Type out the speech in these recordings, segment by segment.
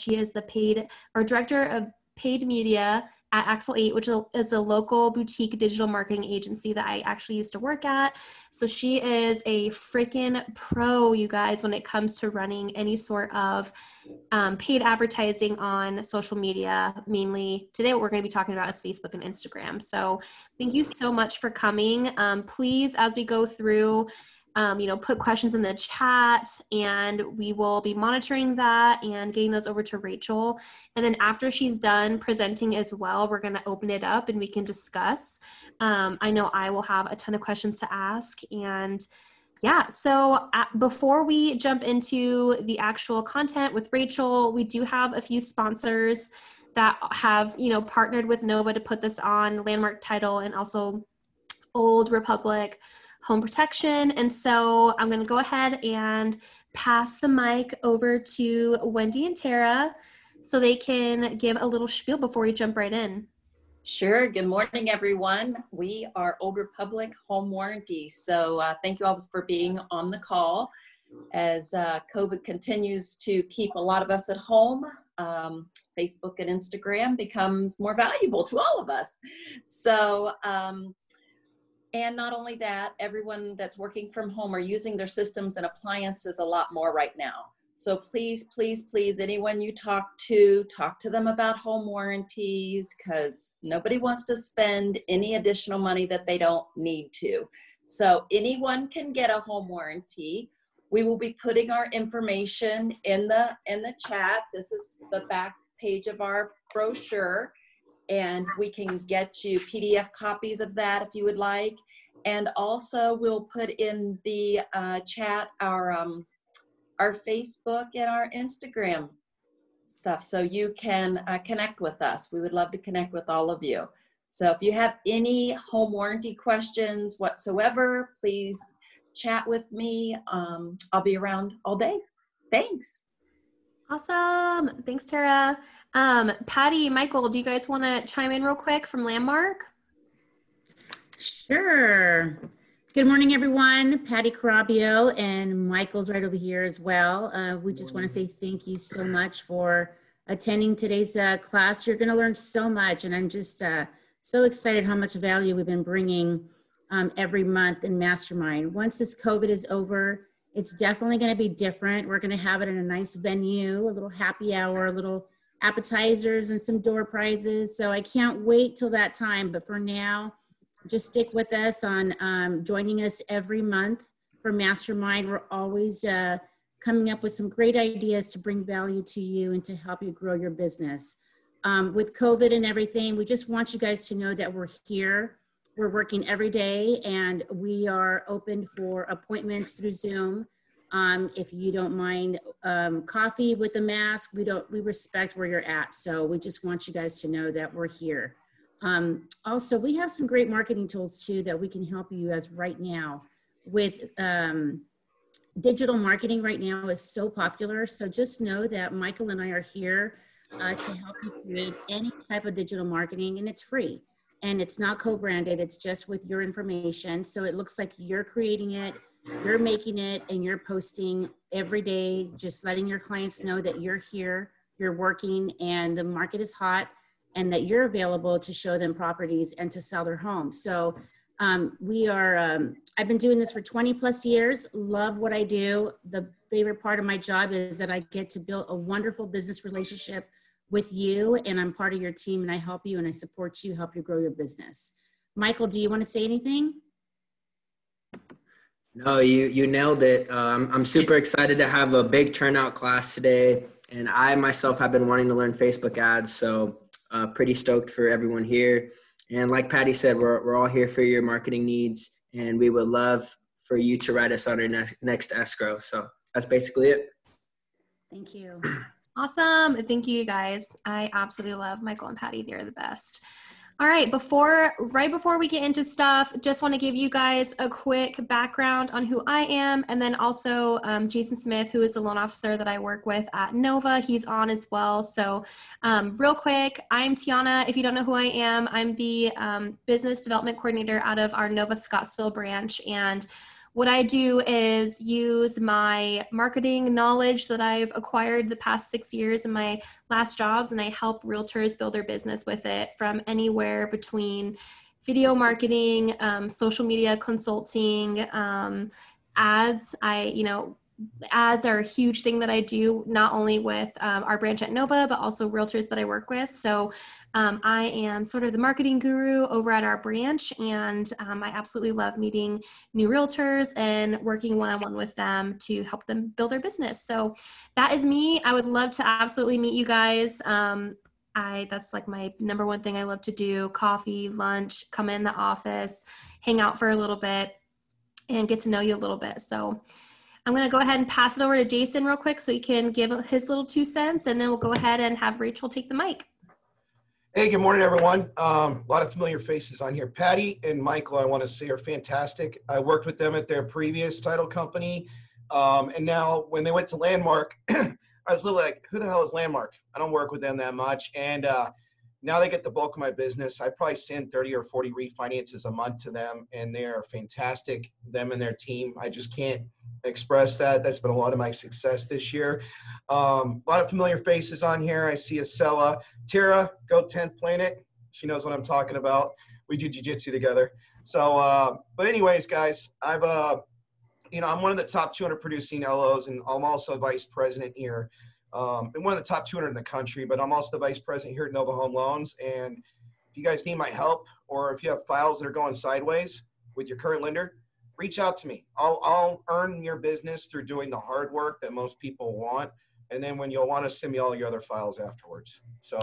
She is the paid or director of paid media at Axle 8, which is a local boutique digital marketing agency that I actually used to work at. So she is a freaking pro, you guys, when it comes to running any sort of um, paid advertising on social media. Mainly today, what we're going to be talking about is Facebook and Instagram. So thank you so much for coming. Um, please, as we go through, um, you know, put questions in the chat and we will be monitoring that and getting those over to Rachel. And then after she's done presenting as well, we're going to open it up and we can discuss. Um, I know I will have a ton of questions to ask and yeah, so at, uh, before we jump into the actual content with Rachel, we do have a few sponsors that have, you know, partnered with Nova to put this on Landmark Title and also Old Republic home protection. And so I'm going to go ahead and pass the mic over to Wendy and Tara so they can give a little spiel before we jump right in. Sure. Good morning, everyone. We are Old Republic Home Warranty. So uh, thank you all for being on the call. As uh, COVID continues to keep a lot of us at home, um, Facebook and Instagram becomes more valuable to all of us. So um, and not only that, everyone that's working from home are using their systems and appliances a lot more right now. So please, please, please, anyone you talk to, talk to them about home warranties because nobody wants to spend any additional money that they don't need to. So anyone can get a home warranty. We will be putting our information in the in the chat. This is the back page of our brochure and we can get you PDF copies of that if you would like. And also we'll put in the uh, chat our, um, our Facebook and our Instagram stuff so you can uh, connect with us. We would love to connect with all of you. So if you have any home warranty questions whatsoever, please chat with me. Um, I'll be around all day. Thanks. Awesome. Thanks, Tara. Um, Patty, Michael, do you guys want to chime in real quick from Landmark? Sure. Good morning, everyone. Patty Carabio and Michael's right over here as well. Uh, we just want to say thank you so much for attending today's uh, class. You're going to learn so much, and I'm just uh, so excited how much value we've been bringing um, every month in Mastermind. Once this COVID is over, it's definitely going to be different. We're going to have it in a nice venue, a little happy hour, a little appetizers and some door prizes. So I can't wait till that time. But for now, just stick with us on um, joining us every month for Mastermind. We're always uh, coming up with some great ideas to bring value to you and to help you grow your business. Um, with COVID and everything, we just want you guys to know that we're here. We're working every day and we are open for appointments through Zoom. Um, if you don't mind um, coffee with a mask, we don't, we respect where you're at. So we just want you guys to know that we're here. Um, also, we have some great marketing tools too that we can help you as right now with um, digital marketing right now is so popular. So just know that Michael and I are here uh, to help you create any type of digital marketing and it's free and it's not co-branded. It's just with your information. So it looks like you're creating it you're making it and you're posting every day, just letting your clients know that you're here, you're working, and the market is hot, and that you're available to show them properties and to sell their home. So um, we are, um, I've been doing this for 20 plus years, love what I do. The favorite part of my job is that I get to build a wonderful business relationship with you, and I'm part of your team, and I help you and I support you, help you grow your business. Michael, do you want to say anything? No, you you nailed it. Um, I'm super excited to have a big turnout class today, and I myself have been wanting to learn Facebook ads, so uh, pretty stoked for everyone here. And like Patty said, we're we're all here for your marketing needs, and we would love for you to write us on our next next escrow. So that's basically it. Thank you. Awesome. Thank you, guys. I absolutely love Michael and Patty. They're the best. All right, before right before we get into stuff, just want to give you guys a quick background on who I am, and then also um, Jason Smith, who is the loan officer that I work with at Nova. He's on as well. So, um, real quick, I'm Tiana. If you don't know who I am, I'm the um, business development coordinator out of our Nova Scottsdale branch, and what I do is use my marketing knowledge that I've acquired the past six years in my last jobs, and I help realtors build their business with it from anywhere between video marketing, um, social media consulting, um, ads. I, you know, ads are a huge thing that I do, not only with um, our branch at Nova, but also realtors that I work with. So um, I am sort of the marketing guru over at our branch, and um, I absolutely love meeting new realtors and working one on one with them to help them build their business. So that is me. I would love to absolutely meet you guys. Um, I that's like my number one thing I love to do coffee, lunch, come in the office, hang out for a little bit, and get to know you a little bit. So I'm going to go ahead and pass it over to Jason real quick so he can give his little two cents, and then we'll go ahead and have Rachel take the mic. Hey, good morning, everyone. Um, a lot of familiar faces on here. Patty and Michael, I want to say, are fantastic. I worked with them at their previous title company. Um, and now, when they went to Landmark, I was a little like, who the hell is Landmark? I don't work with them that much. And uh, now they get the bulk of my business. I probably send 30 or 40 refinances a month to them, and they are fantastic, them and their team. I just can't express that. That's been a lot of my success this year. Um, a lot of familiar faces on here. I see Acela. Tara, go 10th Planet. She knows what I'm talking about. We do jiu-jitsu together. So, uh, but anyways, guys, I've, uh, you know, I'm one of the top 200 producing LOs, and I'm also vice president here. Um, and one of the top 200 in the country, but I'm also the vice president here at Nova Home Loans. And if you guys need my help, or if you have files that are going sideways with your current lender, reach out to me. I'll, I'll earn your business through doing the hard work that most people want. And then when you'll want to send me all your other files afterwards. So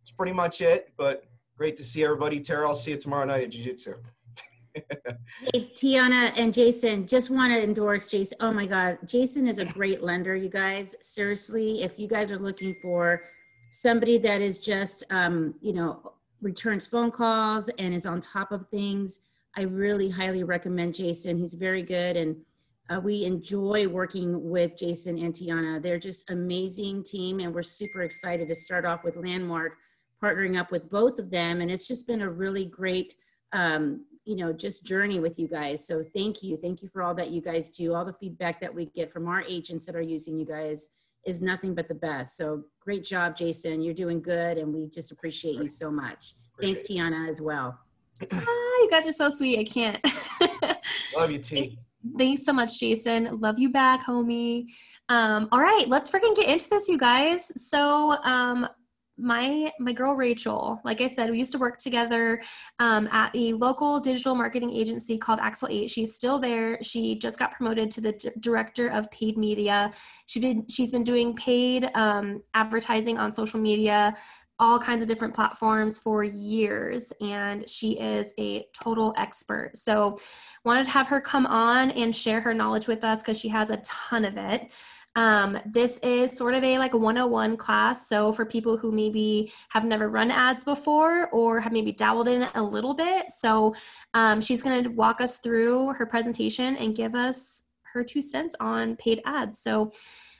it's pretty much it, but great to see everybody. Tara, I'll see you tomorrow night at Jiu Jitsu. hey, Tiana and Jason, just want to endorse Jason. Oh my God, Jason is a great lender, you guys. Seriously, if you guys are looking for somebody that is just, um, you know, returns phone calls and is on top of things, I really highly recommend Jason. He's very good and uh, we enjoy working with Jason and Tiana. They're just amazing team and we're super excited to start off with Landmark, partnering up with both of them. And it's just been a really great, um, you know, just journey with you guys. So thank you. Thank you for all that you guys do. All the feedback that we get from our agents that are using you guys is nothing but the best. So great job, Jason. You're doing good and we just appreciate you so much. Appreciate Thanks, Tiana, as well ah, you guys are so sweet. I can't. Love you, T. Thanks so much, Jason. Love you back, homie. Um, all right, let's freaking get into this, you guys. So, um, my my girl Rachel, like I said, we used to work together um, at a local digital marketing agency called Axle Eight. She's still there. She just got promoted to the d- director of paid media. She been she's been doing paid um, advertising on social media all kinds of different platforms for years and she is a total expert. So wanted to have her come on and share her knowledge with us because she has a ton of it. Um, this is sort of a like a 101 class so for people who maybe have never run ads before or have maybe dabbled in a little bit. So um, she's going to walk us through her presentation and give us her two cents on paid ads. So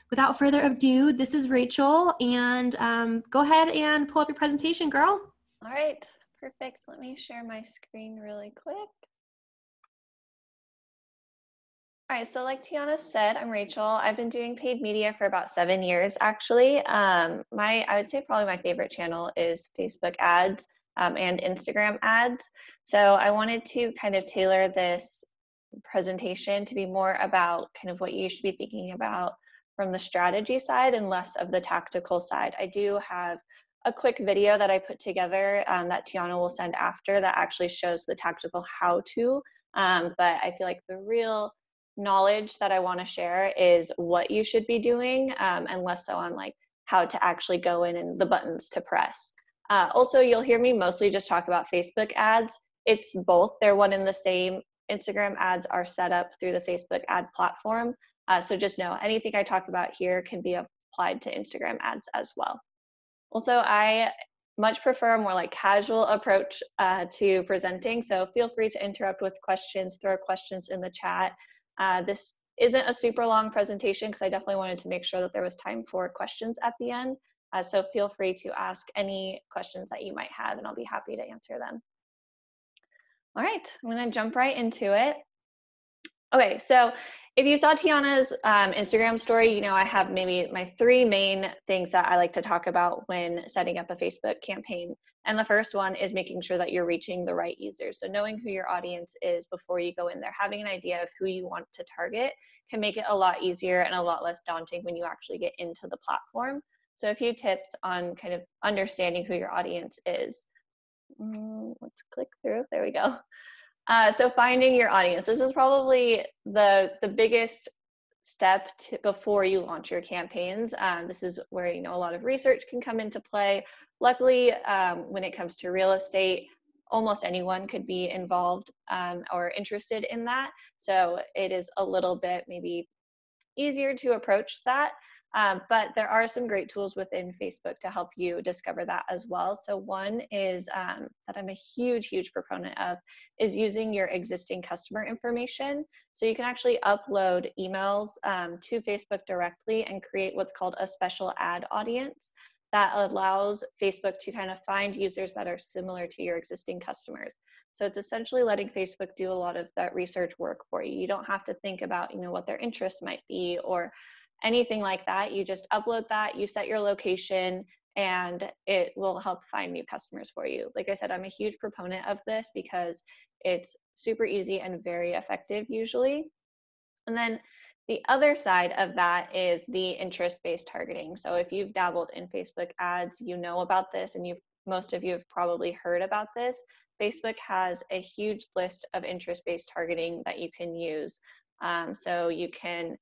without further ado, this is Rachel, and um, go ahead and pull up your presentation, girl. All right, perfect. Let me share my screen really quick. All right, so like Tiana said, I'm Rachel. I've been doing paid media for about seven years, actually. Um, my, I would say probably my favorite channel is Facebook ads um, and Instagram ads. So I wanted to kind of tailor this presentation to be more about kind of what you should be thinking about from the strategy side and less of the tactical side. I do have a quick video that I put together um, that Tiana will send after that actually shows the tactical how to. Um, but I feel like the real knowledge that I want to share is what you should be doing um, and less so on like how to actually go in and the buttons to press. Uh, also, you'll hear me mostly just talk about Facebook ads. It's both, they're one and the same. Instagram ads are set up through the Facebook ad platform. Uh, so just know anything I talk about here can be applied to Instagram ads as well. Also, I much prefer a more like casual approach uh, to presenting. So feel free to interrupt with questions, throw questions in the chat. Uh, this isn't a super long presentation because I definitely wanted to make sure that there was time for questions at the end. Uh, so feel free to ask any questions that you might have and I'll be happy to answer them. All right, I'm gonna jump right into it. Okay, so if you saw Tiana's um, Instagram story, you know I have maybe my three main things that I like to talk about when setting up a Facebook campaign. And the first one is making sure that you're reaching the right users. So knowing who your audience is before you go in there, having an idea of who you want to target can make it a lot easier and a lot less daunting when you actually get into the platform. So a few tips on kind of understanding who your audience is. Mm, let's click through. There we go. Uh, so finding your audience. This is probably the the biggest step to, before you launch your campaigns. Um, this is where you know a lot of research can come into play. Luckily, um, when it comes to real estate, almost anyone could be involved um, or interested in that. So it is a little bit maybe easier to approach that. Um, but there are some great tools within Facebook to help you discover that as well. So one is um, that I'm a huge, huge proponent of is using your existing customer information. So you can actually upload emails um, to Facebook directly and create what's called a special ad audience that allows Facebook to kind of find users that are similar to your existing customers. So it's essentially letting Facebook do a lot of that research work for you. You don't have to think about, you know, what their interests might be or anything like that. You just upload that, you set your location, and it will help find new customers for you. Like I said, I'm a huge proponent of this because it's super easy and very effective usually. And then the other side of that is the interest based targeting. So if you've dabbled in Facebook ads, you know about this and you've most of you have probably heard about this. Facebook has a huge list of interest based targeting that you can use. Um, so you can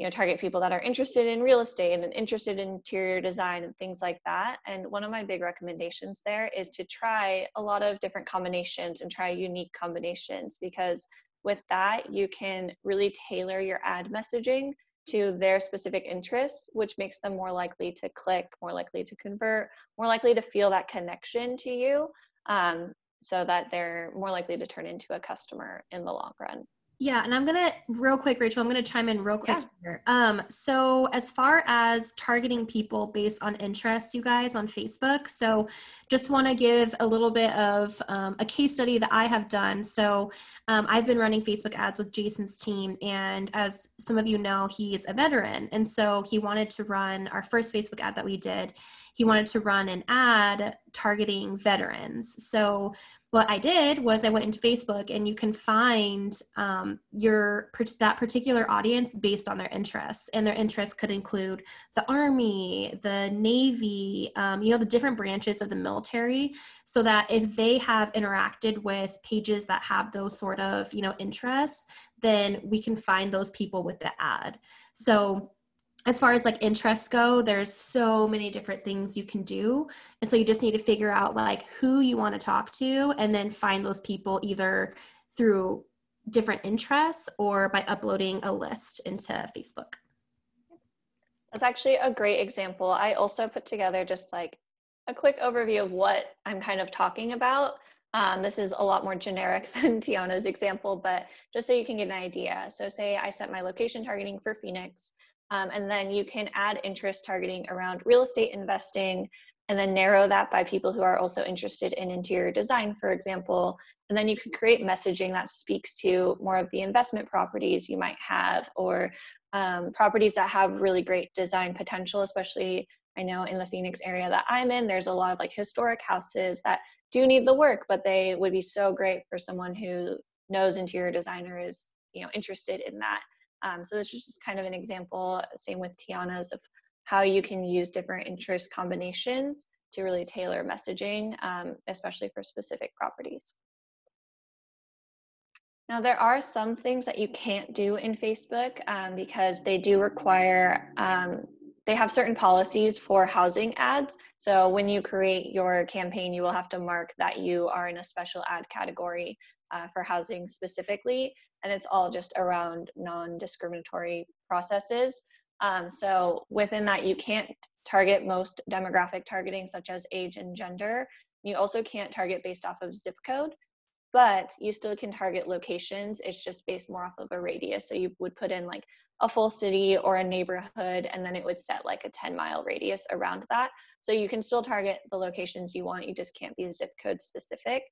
you know target people that are interested in real estate and interested in interior design and things like that. And one of my big recommendations there is to try a lot of different combinations and try unique combinations because with that you can really tailor your ad messaging to their specific interests which makes them more likely to click more likely to convert more likely to feel that connection to you um, so that they're more likely to turn into a customer in the long run yeah, and I'm gonna real quick, Rachel. I'm gonna chime in real quick yeah. here. Um, so as far as targeting people based on interests, you guys on Facebook. So just want to give a little bit of um, a case study that I have done. So um, I've been running Facebook ads with Jason's team, and as some of you know, he's a veteran, and so he wanted to run our first Facebook ad that we did. He wanted to run an ad targeting veterans. So what I did was I went into Facebook and you can find um, your that particular audience based on their interests, and their interests could include the Army, the Navy, um, you know, the different branches of the military, so that if they have interacted with pages that have those sort of you know interests, then we can find those people with the ad. So as far as like interests go there's so many different things you can do and so you just need to figure out like who you want to talk to and then find those people either through different interests or by uploading a list into facebook. That's actually a great example. I also put together just like a quick overview of what i'm kind of talking about. Um, this is a lot more generic than tiana's example but just so you can get an idea. So say i set my location targeting for phoenix um, and then you can add interest targeting around real estate investing and then narrow that by people who are also interested in interior design, for example. And then you could create messaging that speaks to more of the investment properties you might have or um, properties that have really great design potential, especially I know in the Phoenix area that I'm in, there's a lot of like historic houses that do need the work, but they would be so great for someone who knows interior designer is you know interested in that um, so this is just kind of an example, same with Tiana's, of how you can use different interest combinations to really tailor messaging, um, especially for specific properties. Now, there are some things that you can't do in Facebook um, because they do require, um, they have certain policies for housing ads. So when you create your campaign, you will have to mark that you are in a special ad category uh, for housing specifically and it's all just around non-discriminatory processes. Um, so within that, you can't target most demographic targeting, such as age and gender. You also can't target based off of zip code, but you still can target locations. It's just based more off of a radius. So you would put in like a full city or a neighborhood, and then it would set like a 10 mile radius around that. So you can still target the locations you want. You just can't be zip code specific.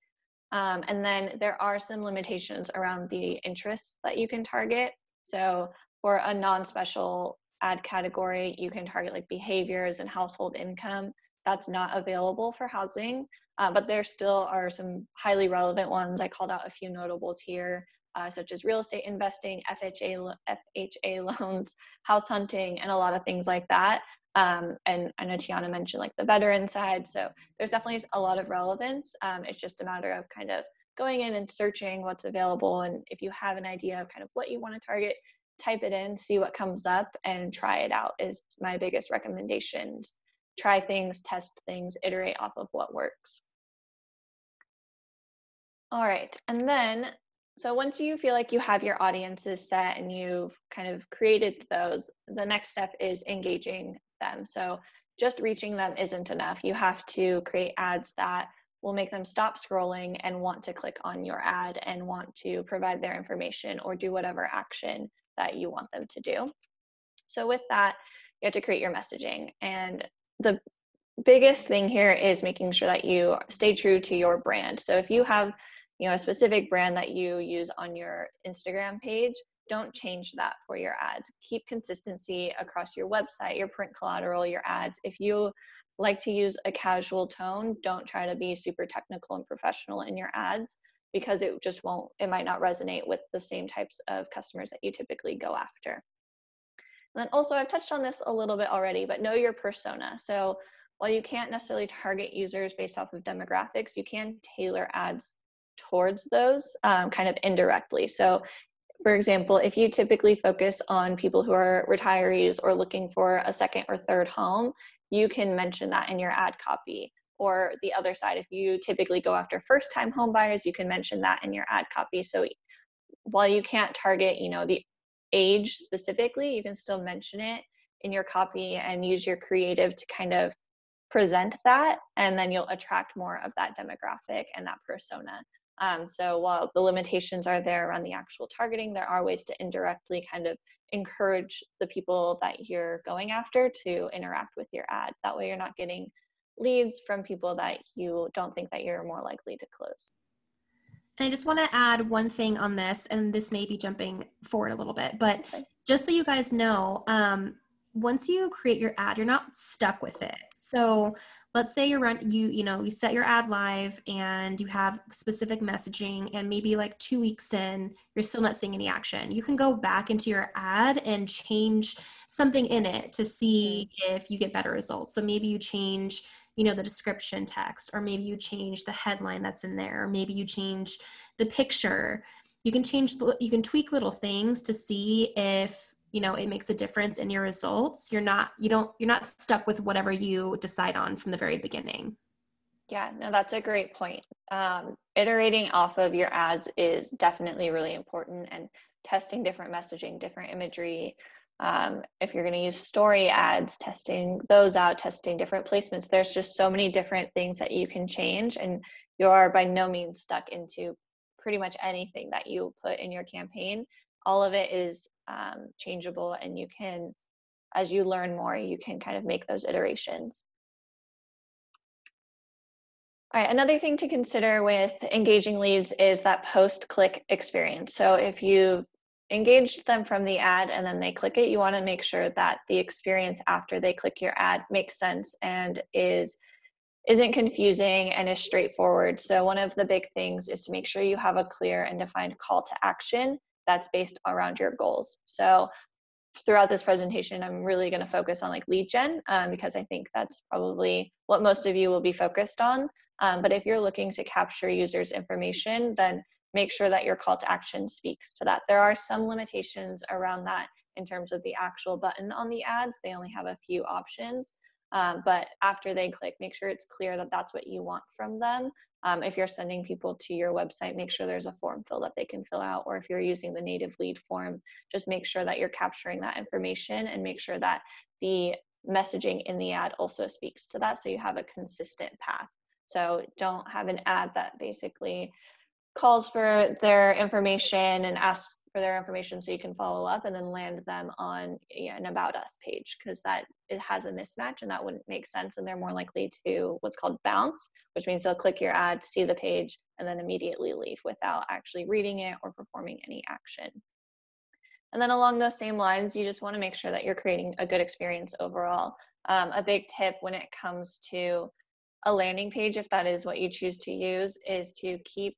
Um, and then there are some limitations around the interests that you can target. So for a non-special ad category, you can target like behaviors and household income. That's not available for housing, uh, but there still are some highly relevant ones. I called out a few notables here, uh, such as real estate investing, FHA, FHA loans, house hunting, and a lot of things like that. Um, and I know Tiana mentioned like the veteran side. So there's definitely a lot of relevance. Um, it's just a matter of kind of going in and searching what's available. And if you have an idea of kind of what you want to target, type it in, see what comes up, and try it out is my biggest recommendations. Try things, test things, iterate off of what works. All right, and then so once you feel like you have your audiences set and you've kind of created those, the next step is engaging them. So just reaching them isn't enough. You have to create ads that will make them stop scrolling and want to click on your ad and want to provide their information or do whatever action that you want them to do. So with that, you have to create your messaging. And the biggest thing here is making sure that you stay true to your brand. So if you have, you know, a specific brand that you use on your Instagram page, don't change that for your ads. Keep consistency across your website, your print collateral, your ads. If you like to use a casual tone, don't try to be super technical and professional in your ads because it just won't, it might not resonate with the same types of customers that you typically go after. And then also, I've touched on this a little bit already, but know your persona. So while you can't necessarily target users based off of demographics, you can tailor ads towards those um, kind of indirectly. So for example, if you typically focus on people who are retirees or looking for a second or third home, you can mention that in your ad copy. Or the other side, if you typically go after first time home buyers, you can mention that in your ad copy. So while you can't target, you know, the age specifically, you can still mention it in your copy and use your creative to kind of present that and then you'll attract more of that demographic and that persona um, so while the limitations are there around the actual targeting, there are ways to indirectly kind of encourage the people that you're going after to interact with your ad. That way you're not getting leads from people that you don't think that you're more likely to close. And I just want to add one thing on this, and this may be jumping forward a little bit, but okay. just so you guys know, um, once you create your ad, you're not stuck with it. So let's say you're run you you know you set your ad live and you have specific messaging and maybe like two weeks in you're still not seeing any action. You can go back into your ad and change something in it to see mm-hmm. if you get better results. So maybe you change you know the description text or maybe you change the headline that's in there or maybe you change the picture. You can change you can tweak little things to see if you know it makes a difference in your results. You're not you don't you're not stuck with whatever you decide on from the very beginning. Yeah no that's a great point. Um, iterating off of your ads is definitely really important and testing different messaging different imagery. Um, if you're going to use story ads testing those out testing different placements. There's just so many different things that you can change and you are by no means stuck into pretty much anything that you put in your campaign. All of it is um, changeable and you can as you learn more you can kind of make those iterations. All right another thing to consider with engaging leads is that post click experience. So if you've engaged them from the ad and then they click it you want to make sure that the experience after they click your ad makes sense and is isn't confusing and is straightforward. So one of the big things is to make sure you have a clear and defined call to action that's based around your goals. So throughout this presentation, I'm really going to focus on like lead gen um, because I think that's probably what most of you will be focused on. Um, but if you're looking to capture users' information, then make sure that your call to action speaks to that. There are some limitations around that in terms of the actual button on the ads. They only have a few options. Um, but after they click, make sure it's clear that that's what you want from them. Um, if you're sending people to your website, make sure there's a form fill that they can fill out. Or if you're using the native lead form, just make sure that you're capturing that information and make sure that the messaging in the ad also speaks to that so you have a consistent path. So don't have an ad that basically calls for their information and asks for their information so you can follow up and then land them on an about us page because that it has a mismatch and that wouldn't make sense and they're more likely to what's called bounce which means they'll click your ad see the page and then immediately leave without actually reading it or performing any action. And then along those same lines you just want to make sure that you're creating a good experience overall. Um, a big tip when it comes to a landing page if that is what you choose to use is to keep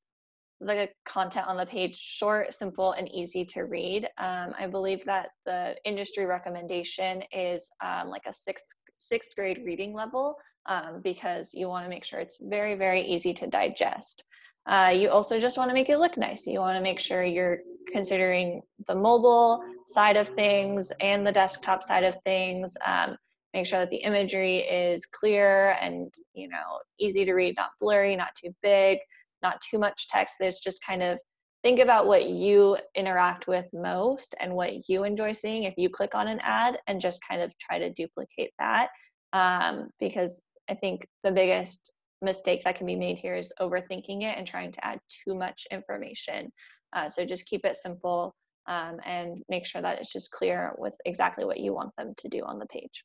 the content on the page short, simple, and easy to read. Um, I believe that the industry recommendation is um, like a sixth sixth grade reading level um, because you want to make sure it's very very easy to digest. Uh, you also just want to make it look nice. You want to make sure you're considering the mobile side of things and the desktop side of things. Um, make sure that the imagery is clear and you know easy to read, not blurry, not too big not too much text. There's just kind of think about what you interact with most and what you enjoy seeing if you click on an ad and just kind of try to duplicate that. Um, because I think the biggest mistake that can be made here is overthinking it and trying to add too much information. Uh, so just keep it simple um, and make sure that it's just clear with exactly what you want them to do on the page.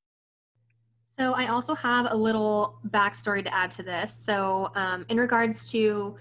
So I also have a little backstory to add to this. So um, in regards to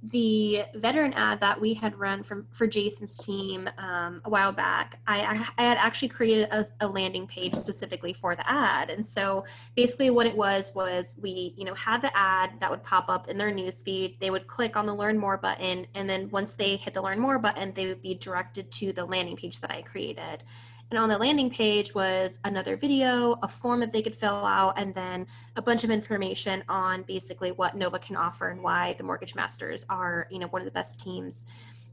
the veteran ad that we had run from for Jason's team um, a while back, I, I, had actually created a, a, landing page specifically for the ad. And so basically what it was was we, you know, had the ad that would pop up in their newsfeed. They would click on the learn more button. And then once they hit the learn more button, they would be directed to the landing page that I created. And on the landing page was another video, a form that they could fill out, and then a bunch of information on basically what Nova can offer and why the Mortgage Masters are, you know, one of the best teams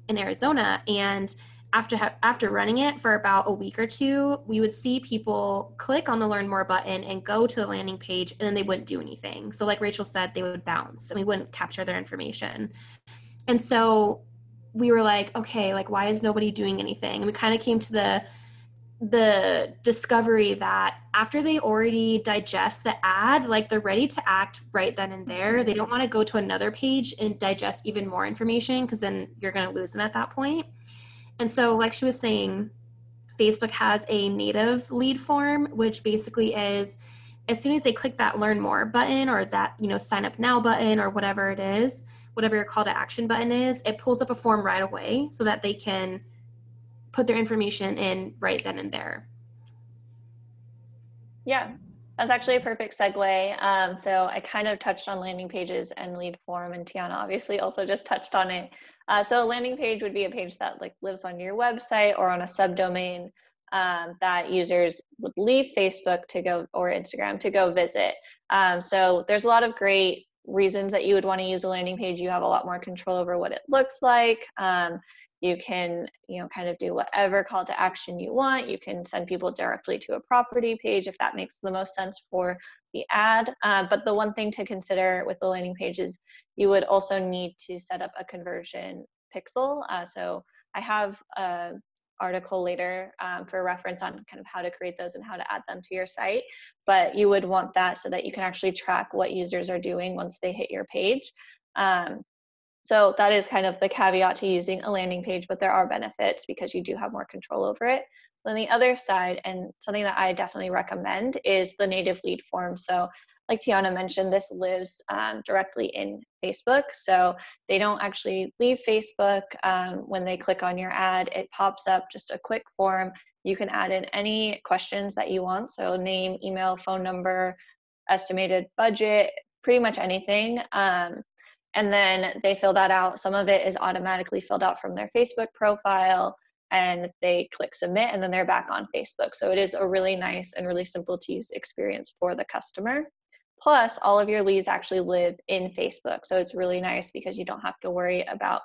in Arizona. And after ha- after running it for about a week or two, we would see people click on the learn more button and go to the landing page, and then they wouldn't do anything. So, like Rachel said, they would bounce, and we wouldn't capture their information. And so we were like, okay, like why is nobody doing anything? And we kind of came to the the discovery that after they already digest the ad, like they're ready to act right then and there. Mm-hmm. They don't want to go to another page and digest even more information because then you're going to lose them at that point. And so, like she was saying, Facebook has a native lead form, which basically is as soon as they click that learn more button or that, you know, sign up now button or whatever it is, whatever your call to action button is, it pulls up a form right away so that they can put their information in right then and there. Yeah, that's actually a perfect segue. Um, so I kind of touched on landing pages and lead form, and Tiana obviously also just touched on it. Uh, so a landing page would be a page that like lives on your website or on a subdomain um, that users would leave Facebook to go or Instagram to go visit. Um, so there's a lot of great reasons that you would want to use a landing page. You have a lot more control over what it looks like. Um, you can you know kind of do whatever call to action you want. You can send people directly to a property page if that makes the most sense for the ad. Uh, but the one thing to consider with the landing page is you would also need to set up a conversion pixel. Uh, so i have a article later um, for reference on kind of how to create those and how to add them to your site. But you would want that so that you can actually track what users are doing once they hit your page. Um, so that is kind of the caveat to using a landing page, but there are benefits because you do have more control over it. Then the other side, and something that I definitely recommend, is the native lead form. So like Tiana mentioned, this lives um, directly in Facebook. So they don't actually leave Facebook um, when they click on your ad. It pops up just a quick form. You can add in any questions that you want. So name, email, phone number, estimated budget, pretty much anything. Um, and then they fill that out. Some of it is automatically filled out from their Facebook profile and they click submit and then they're back on Facebook. So it is a really nice and really simple to use experience for the customer. Plus, all of your leads actually live in Facebook. So it's really nice because you don't have to worry about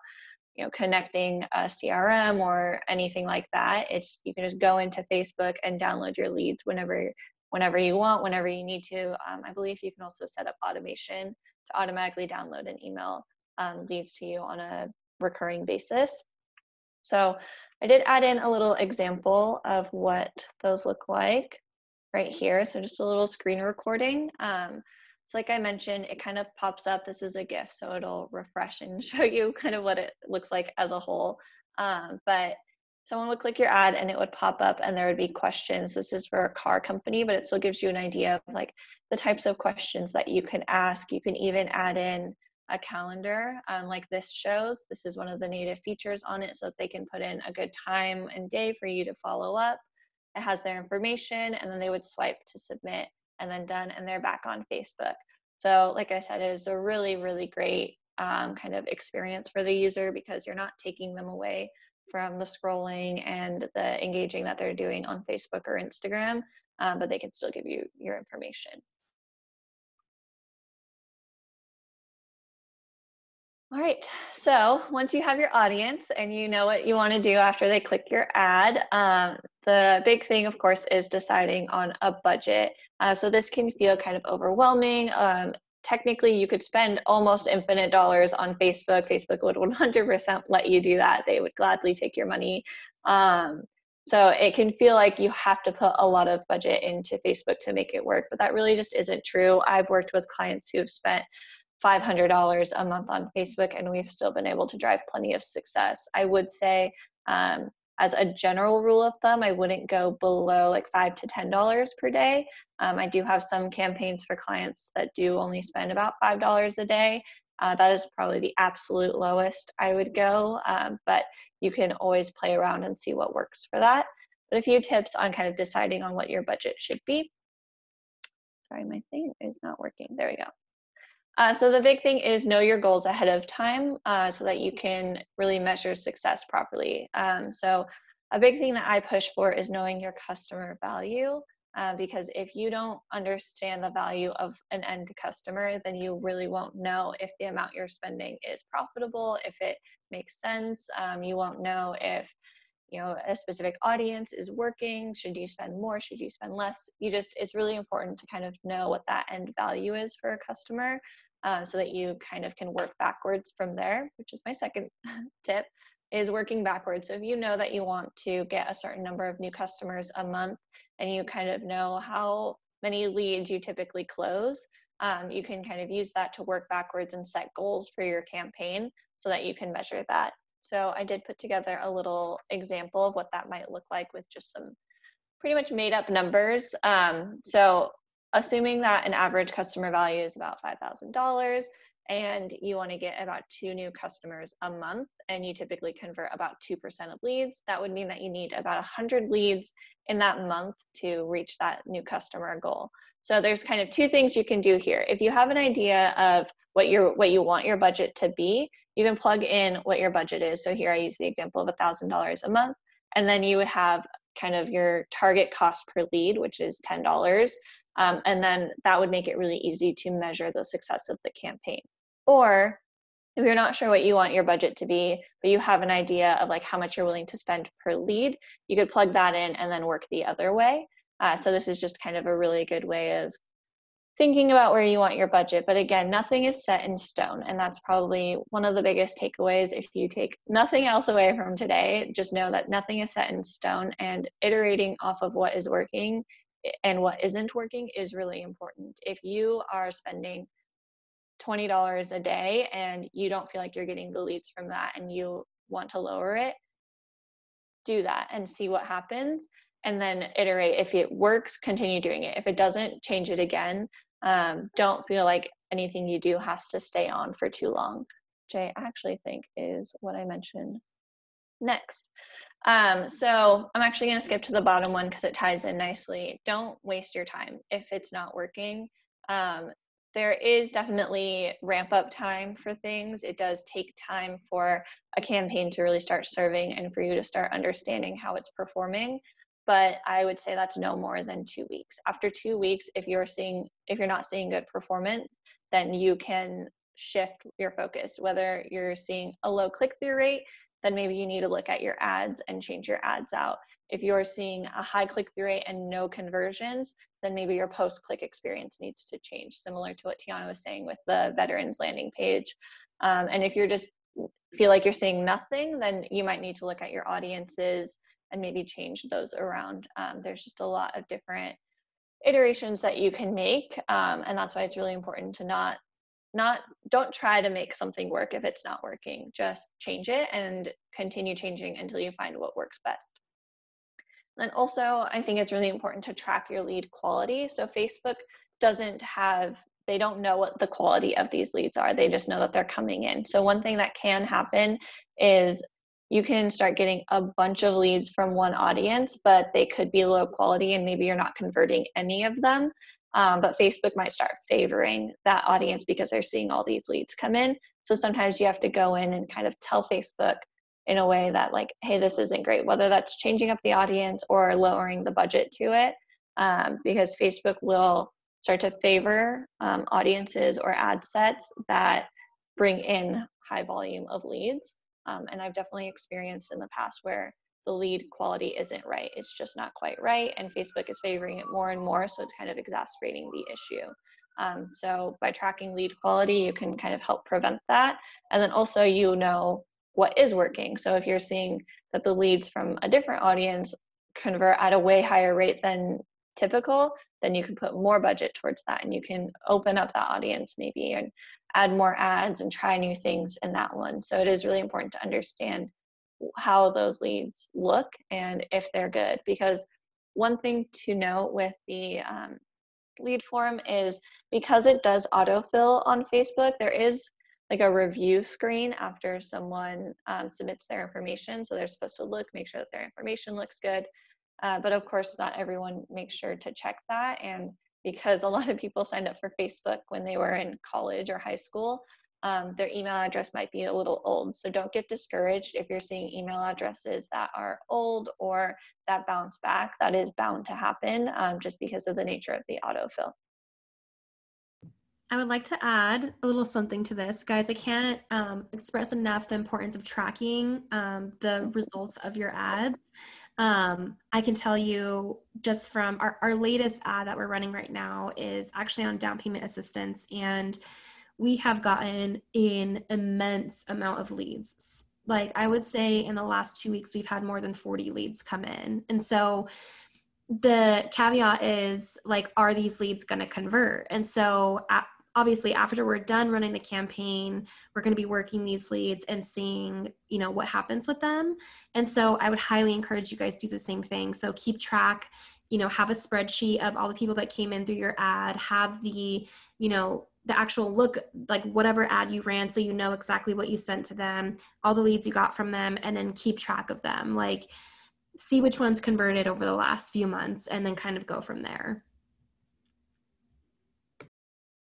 you know connecting a crm or anything like that it's you can just go into facebook and download your leads whenever whenever you want whenever you need to um, i believe you can also set up automation to automatically download an email um, leads to you on a recurring basis. So I did add in a little example of what those look like right here. So just a little screen recording. Um, so like I mentioned, it kind of pops up. This is a GIF, so it'll refresh and show you kind of what it looks like as a whole. Um, but someone would click your ad and it would pop up and there would be questions. This is for a car company, but it still gives you an idea of like the types of questions that you can ask. You can even add in a calendar um, like this shows. This is one of the native features on it so that they can put in a good time and day for you to follow up. It has their information and then they would swipe to submit and then done and they're back on Facebook. So like I said, it is a really, really great um, kind of experience for the user because you're not taking them away from the scrolling and the engaging that they're doing on Facebook or Instagram, um, but they can still give you your information. All right, so once you have your audience and you know what you want to do after they click your ad, um, the big thing, of course, is deciding on a budget. Uh, so this can feel kind of overwhelming. Um, technically you could spend almost infinite dollars on Facebook. Facebook would 100% let you do that. They would gladly take your money. Um, so it can feel like you have to put a lot of budget into Facebook to make it work, but that really just isn't true. I've worked with clients who have spent $500 a month on Facebook and we've still been able to drive plenty of success. I would say um, as a general rule of thumb, I wouldn't go below like five to ten dollars per day. Um, I do have some campaigns for clients that do only spend about five dollars a day. Uh, that is probably the absolute lowest I would go, um, but you can always play around and see what works for that. But a few tips on kind of deciding on what your budget should be. Sorry, my thing is not working. There we go. Uh, so the big thing is know your goals ahead of time uh, so that you can really measure success properly. Um, so a big thing that I push for is knowing your customer value. Uh, because if you don't understand the value of an end customer, then you really won't know if the amount you're spending is profitable, if it makes sense. Um, you won't know if you know a specific audience is working. Should you spend more? Should you spend less? You just it's really important to kind of know what that end value is for a customer, uh, so that you kind of can work backwards from there. Which is my second tip is working backwards. So if you know that you want to get a certain number of new customers a month and you kind of know how many leads you typically close, um, you can kind of use that to work backwards and set goals for your campaign so that you can measure that. So I did put together a little example of what that might look like with just some pretty much made up numbers. Um, so assuming that an average customer value is about $5,000, and you want to get about two new customers a month and you typically convert about 2% of leads that would mean that you need about 100 leads in that month to reach that new customer goal so there's kind of two things you can do here if you have an idea of what your what you want your budget to be you can plug in what your budget is so here i use the example of $1000 a month and then you would have kind of your target cost per lead which is $10 um, and then that would make it really easy to measure the success of the campaign or if you're not sure what you want your budget to be, but you have an idea of like how much you're willing to spend per lead, you could plug that in and then work the other way. Uh, so this is just kind of a really good way of thinking about where you want your budget. But again, nothing is set in stone. And that's probably one of the biggest takeaways. If you take nothing else away from today, just know that nothing is set in stone and iterating off of what is working eh, and what isn't working is really important. If you are spending $20 a day and you don't feel like you're getting the leads from that and you want to lower it, do that and see what happens and then iterate. If it works, continue doing it. If it doesn't, change it again. Um, don't feel like anything you do has to stay on for too long, which I actually think is what I mentioned next. Um, so I'm actually going to skip to the bottom one because it ties in nicely. Don't waste your time if it's not working. Um, there is definitely ramp up time for things. It does take time for a campaign to really start serving and for you to start understanding how it's performing. But I would say that's no more than two weeks. After two weeks, if you're seeing if you're not seeing good performance, then you can shift your focus. Whether you're seeing a low click through rate, then maybe you need to look at your ads and change your ads out. If you're seeing a high click through rate and no conversions, then maybe your post click experience needs to change, similar to what Tiana was saying with the veterans landing page. Um, and if you're just feel like you're seeing nothing, then you might need to look at your audiences and maybe change those around. Um, there's just a lot of different iterations that you can make. Um, and that's why it's really important to not not don't try to make something work if it's not working just change it and continue changing until you find what works best And also i think it's really important to track your lead quality so facebook doesn't have they don't know what the quality of these leads are they just know that they're coming in so one thing that can happen is you can start getting a bunch of leads from one audience but they could be low quality and maybe you're not converting any of them um, but Facebook might start favoring that audience because they're seeing all these leads come in. So sometimes you have to go in and kind of tell Facebook in a way that, like, hey, this isn't great, whether that's changing up the audience or lowering the budget to it, um, because Facebook will start to favor um, audiences or ad sets that bring in high volume of leads. Um, and I've definitely experienced in the past where the lead quality isn't right. It's just not quite right, and Facebook is favoring it more and more, so it's kind of exacerbating the issue. Um, so by tracking lead quality, you can kind of help prevent that, and then also you know what is working. So if you're seeing that the leads from a different audience convert at a way higher rate than typical, then you can put more budget towards that, and you can open up that audience maybe and add more ads and try new things in that one. So it is really important to understand how those leads look and if they're good. Because one thing to note with the um, lead form is because it does autofill on Facebook, there is like a review screen after someone um, submits their information. So they're supposed to look, make sure that their information looks good. Uh, but of course, not everyone makes sure to check that. And because a lot of people signed up for Facebook when they were in college or high school, um, their email address might be a little old. So don't get discouraged if you're seeing email addresses that are old or that bounce back. That is bound to happen um, just because of the nature of the autofill. I would like to add a little something to this. Guys, I can't um, express enough the importance of tracking um, the results of your ads. Um, I can tell you just from our, our latest ad that we're running right now is actually on down payment assistance. And we have gotten an immense amount of leads. Like I would say in the last two weeks, we've had more than 40 leads come in. And so the caveat is like, are these leads going to convert? And so obviously after we're done running the campaign, we're going to be working these leads and seeing, you know, what happens with them. And so I would highly encourage you guys to do the same thing. So keep track, you know, have a spreadsheet of all the people that came in through your ad, have the, you know, the actual look like whatever ad you ran so you know exactly what you sent to them all the leads you got from them and then keep track of them like see which ones converted over the last few months and then kind of go from there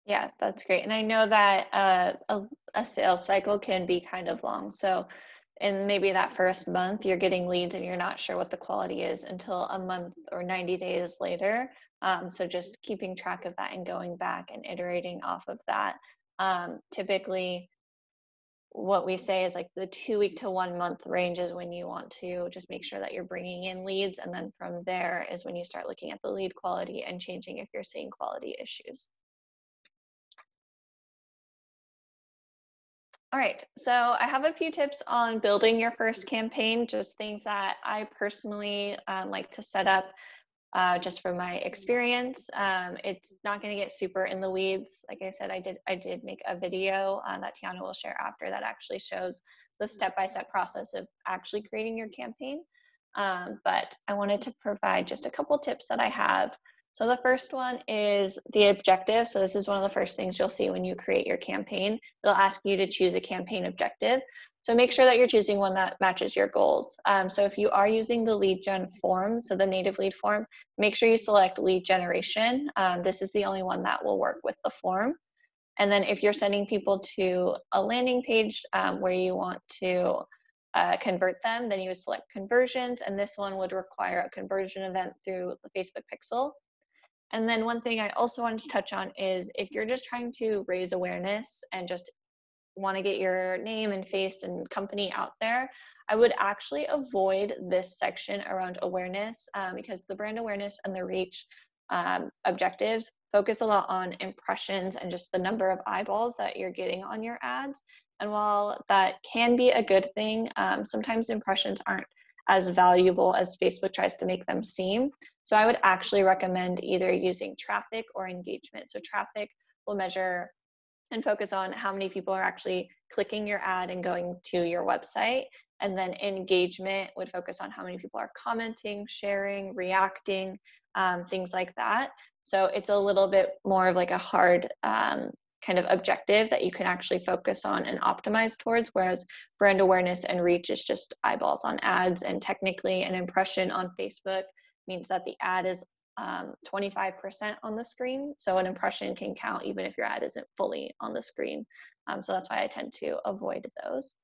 yeah that's great and i know that uh, a, a sales cycle can be kind of long so in maybe that first month you're getting leads and you're not sure what the quality is until a month or 90 days later um, so just keeping track of that and going back and iterating off of that. Um, typically, what we say is like the two week to one month range is when you want to just make sure that you're bringing in leads. And then from there is when you start looking at the lead quality and changing if you're seeing quality issues. All right, so I have a few tips on building your first campaign, just things that I personally um, like to set up uh, just from my experience. Um, it's not going to get super in the weeds. Like I said, I did I did make a video uh, that Tiana will share after that actually shows the step-by-step process of actually creating your campaign. Um, but I wanted to provide just a couple tips that I have. So the first one is the objective. So this is one of the first things you'll see when you create your campaign. It'll ask you to choose a campaign objective. So make sure that you're choosing one that matches your goals. Um, so if you are using the lead gen form, so the native lead form, make sure you select lead generation. Um, this is the only one that will work with the form. And then if you're sending people to a landing page um, where you want to uh, convert them, then you would select conversions. And this one would require a conversion event through the Facebook pixel. And then one thing I also wanted to touch on is if you're just trying to raise awareness and just want to get your name and face and company out there, I would actually avoid this section around awareness um, because the brand awareness and the reach um, objectives focus a lot on impressions and just the number of eyeballs that you're getting on your ads. And while that can be a good thing, um, sometimes impressions aren't as valuable as Facebook tries to make them seem. So I would actually recommend either using traffic or engagement. So traffic will measure and focus on how many people are actually clicking your ad and going to your website. And then engagement would focus on how many people are commenting, sharing, reacting, um, things like that. So it's a little bit more of like a hard um, kind of objective that you can actually focus on and optimize towards, whereas brand awareness and reach is just eyeballs on ads. And technically, an impression on Facebook means that the ad is um, 25% on the screen. So an impression can count even if your ad isn't fully on the screen. Um, so that's why I tend to avoid those.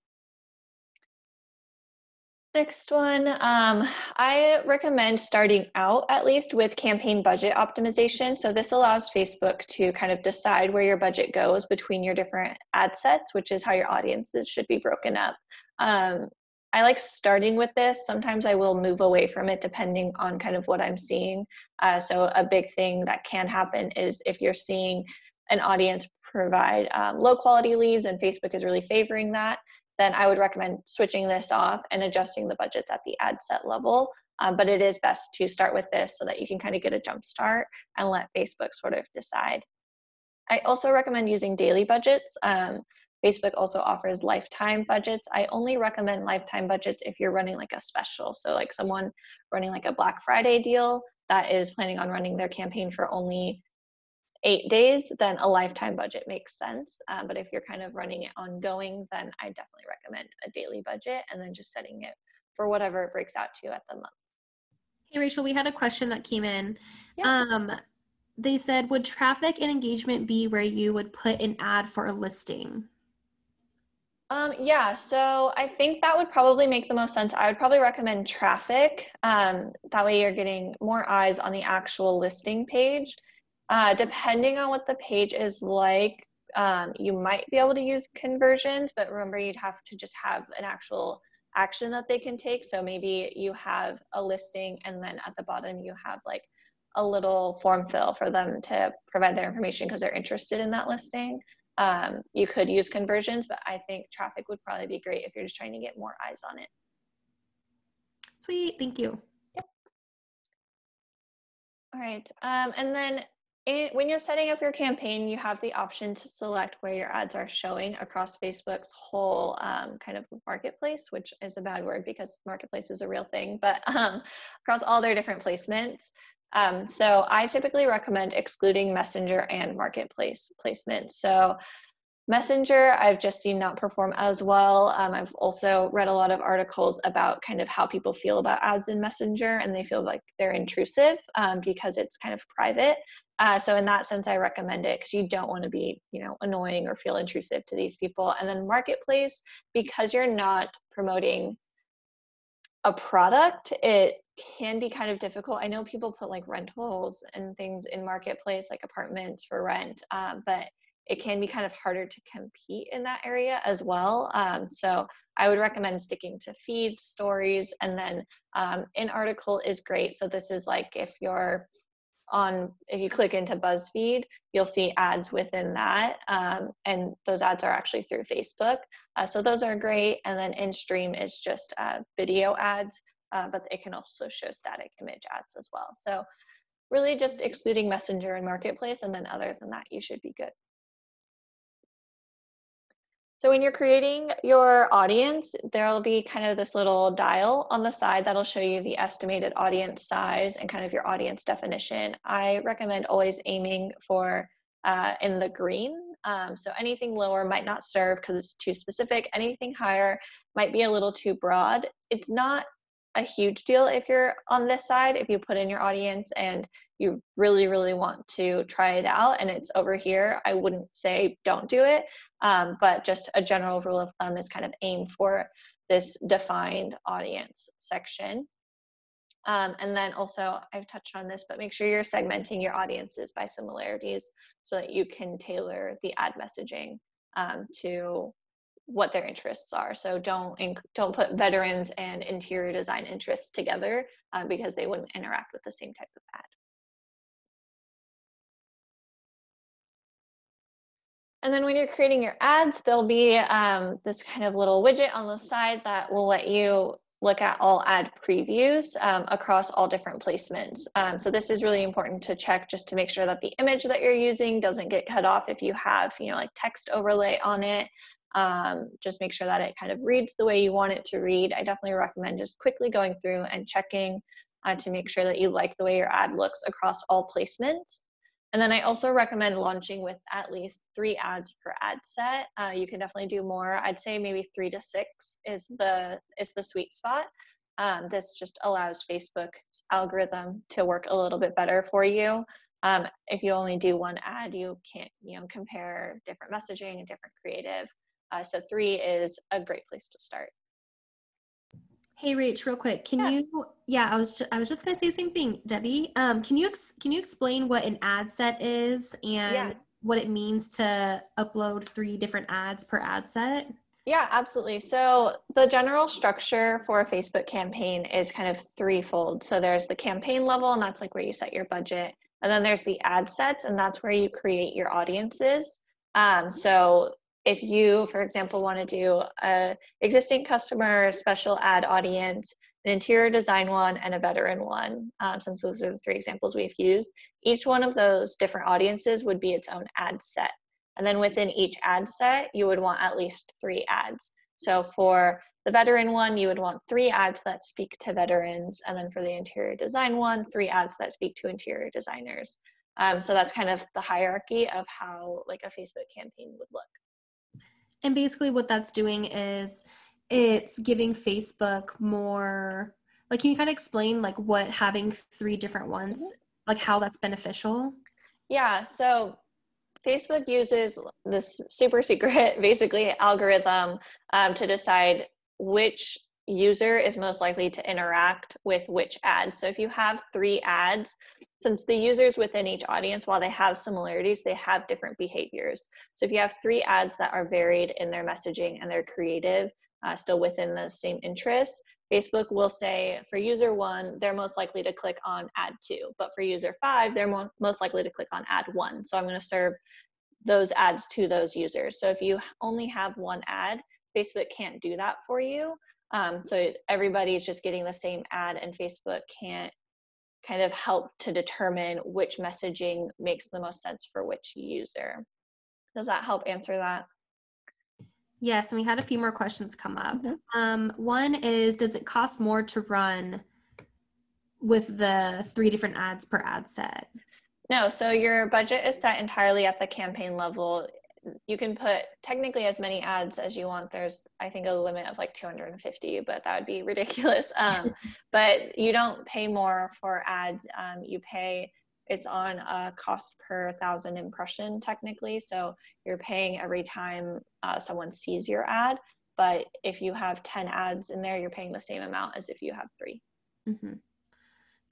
Next one, um, I recommend starting out at least with campaign budget optimization. So this allows Facebook to kind of decide where your budget goes between your different ad sets, which is how your audiences should be broken up. Um, I like starting with this. Sometimes I will move away from it depending on kind of what I'm seeing. Uh, so a big thing that can happen is if you're seeing an audience provide um, low quality leads and Facebook is really favoring that, then I would recommend switching this off and adjusting the budgets at the ad set level. Um, but it is best to start with this so that you can kind of get a jump start and let Facebook sort of decide. I also recommend using daily budgets. Um, Facebook also offers lifetime budgets. I only recommend lifetime budgets if you're running like a special. So, like someone running like a Black Friday deal that is planning on running their campaign for only eight days, then a lifetime budget makes sense. Um, but if you're kind of running it ongoing, then I definitely recommend a daily budget and then just setting it for whatever it breaks out to at the month. Hey, Rachel, we had a question that came in. Yeah. Um, they said, would traffic and engagement be where you would put an ad for a listing? Um, yeah, so I think that would probably make the most sense. I would probably recommend traffic. Um, that way you're getting more eyes on the actual listing page. Uh, depending on what the page is like, um, you might be able to use conversions, but remember you'd have to just have an actual action that they can take. So maybe you have a listing and then at the bottom you have like a little form fill for them to provide their information because they're interested in that listing. Um, you could use conversions, but I think traffic would probably be great if you're just trying to get more eyes on it. Sweet, thank you. Yep. All right, um, and then it, when you're setting up your campaign, you have the option to select where your ads are showing across Facebook's whole um, kind of marketplace, which is a bad word because marketplace is a real thing, but um, across all their different placements. Um, so I typically recommend excluding Messenger and marketplace placements. So Messenger, I've just seen not perform as well. Um, I've also read a lot of articles about kind of how people feel about ads in Messenger, and they feel like they're intrusive um, because it's kind of private. Uh, so in that sense, I recommend it because you don't want to be, you know, annoying or feel intrusive to these people. And then marketplace, because you're not promoting a product, it can be kind of difficult. I know people put like rentals and things in marketplace, like apartments for rent, um, but it can be kind of harder to compete in that area as well. Um, so I would recommend sticking to feed stories, and then um, an article is great. So this is like if you're on if you click into buzzfeed you'll see ads within that um, and those ads are actually through facebook uh, so those are great and then in stream is just uh, video ads uh, but it can also show static image ads as well so really just excluding messenger and marketplace and then other than that you should be good so when you're creating your audience, there'll be kind of this little dial on the side that'll show you the estimated audience size and kind of your audience definition. I recommend always aiming for uh, in the green. Um, so anything lower might not serve because it's too specific. Anything higher might be a little too broad. It's not a huge deal if you're on this side, if you put in your audience and you really, really want to try it out and it's over here, I wouldn't say don't do it. Um, but just a general rule of thumb is kind of aim for this defined audience section. Um, and then also, I've touched on this, but make sure you're segmenting your audiences by similarities so that you can tailor the ad messaging um, to what their interests are. So don't inc- don't put veterans and interior design interests together uh, because they wouldn't interact with the same type of ad. And then when you're creating your ads, there'll be um, this kind of little widget on the side that will let you look at all ad previews um, across all different placements. Um, so this is really important to check just to make sure that the image that you're using doesn't get cut off if you have, you know, like text overlay on it. Um, just make sure that it kind of reads the way you want it to read. I definitely recommend just quickly going through and checking uh, to make sure that you like the way your ad looks across all placements. And then I also recommend launching with at least three ads per ad set. Uh, you can definitely do more. I'd say maybe three to six is the is the sweet spot. Um, this just allows Facebook's algorithm to work a little bit better for you. Um, if you only do one ad, you can't you know compare different messaging and different creative. Uh, so three is a great place to start. Hey, Rach, real quick, can Yeah. you? Yeah, I was ju- I was just gonna say the same thing, Debbie. Um, can you ex- can you explain what an ad set is and what it means to upload three different ads per ad set? Yeah, absolutely. So the general structure for a Facebook campaign is kind of threefold. So there's the campaign level, and that's like where you set your budget. And then there's the ad sets, and that's where you create your audiences. Um, so if you, for example, want to do a existing customer special ad audience, an interior design one, and a veteran one, um, since those are the three examples we've used, each one of those different audiences would be its own ad set. And then within each ad set, you would want at least three ads. So for the veteran one, you would want three ads that speak to veterans. And then for the interior design one, three ads that speak to interior designers. Um, so that's kind of the hierarchy of how like a Facebook campaign would look. And basically, what that's doing is it's giving Facebook more. Like, can you kind of explain like what having three different ones, like how that's beneficial? Yeah, so Facebook uses this super secret, basically, algorithm um, to decide which user is most likely to interact with which ad. So if you have three ads, since the users within each audience, while they have similarities, they have different behaviors. So if you have three ads that are varied in their messaging and they're creative, uh, still within the same interests, Facebook will say for user one, they're most likely to click on ad two, but for user five, they're mo- most likely to click on ad one. So I'm going to serve those ads to those users. So if you only have one ad, Facebook can't do that for you. Um, so everybody's just getting the same ad, and Facebook can't kind of help to determine which messaging makes the most sense for which user. Does that help answer that? Yes, and we had a few more questions come up. Mhm. Um, one is, does it cost more to run with the three different ads per ad set? No, so your budget is set entirely at the campaign level. You can put technically as many ads as you want. There's, I think, a limit of like 250, but that would be ridiculous. Um, but you don't pay more for ads. Um, you pay, it's on a cost per thousand impression technically. So you're paying every time uh, someone sees your ad. But if you have 10 ads in there, you're paying the same amount as if you have three. Mhm.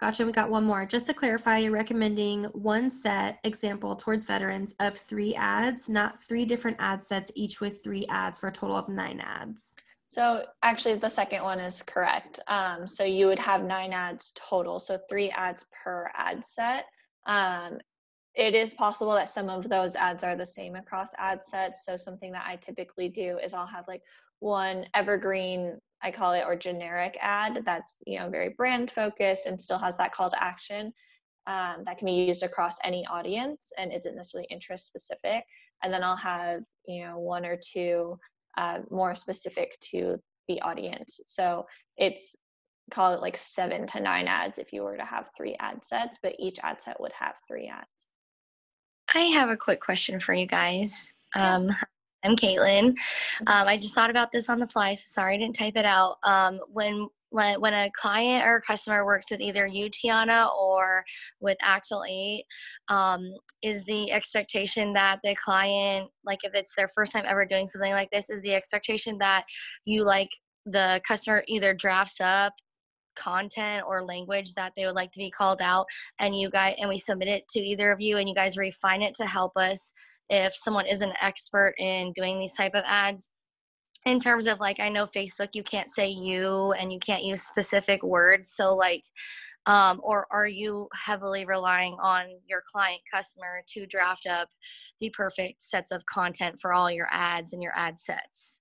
Gotcha. We got one more. Just to clarify, you're recommending one set example towards veterans of three ads, not three different ad sets, each with three ads for a total of nine ads. So actually, the second one is correct. Um, so you would have nine ads total, so three ads per ad set. Um, it is possible that some of those ads are the same across ad sets. So something that I typically do is I'll have like one evergreen, I call it, or generic ad that's you know very brand focused and still has that call to action. Um, that can be used across any audience and isn't necessarily interest specific. And then I'll have you know one or two uh, more specific to the audience. So it's call it like seven to nine ads if you were to have three ad sets, but each ad set would have three ads. I have a quick question for you guys. Um, I'm Caitlin. Um, I just thought about this on the fly, so sorry I didn't type it out. Um, when when a client or a customer works with either you, Tiana, or with Axel 8, um, is the expectation that the client, like if it's their first time ever doing something like this, is the expectation that you like the customer either drafts up content or language that they would like to be called out and you guys and we submit it to either of you and you guys refine it to help us if someone is an expert in doing these type of ads. In terms of like i know facebook you can't say you and you can't use specific words. So like um, or are you heavily relying on your client customer to draft up the perfect sets of content for all your ads and your ad sets?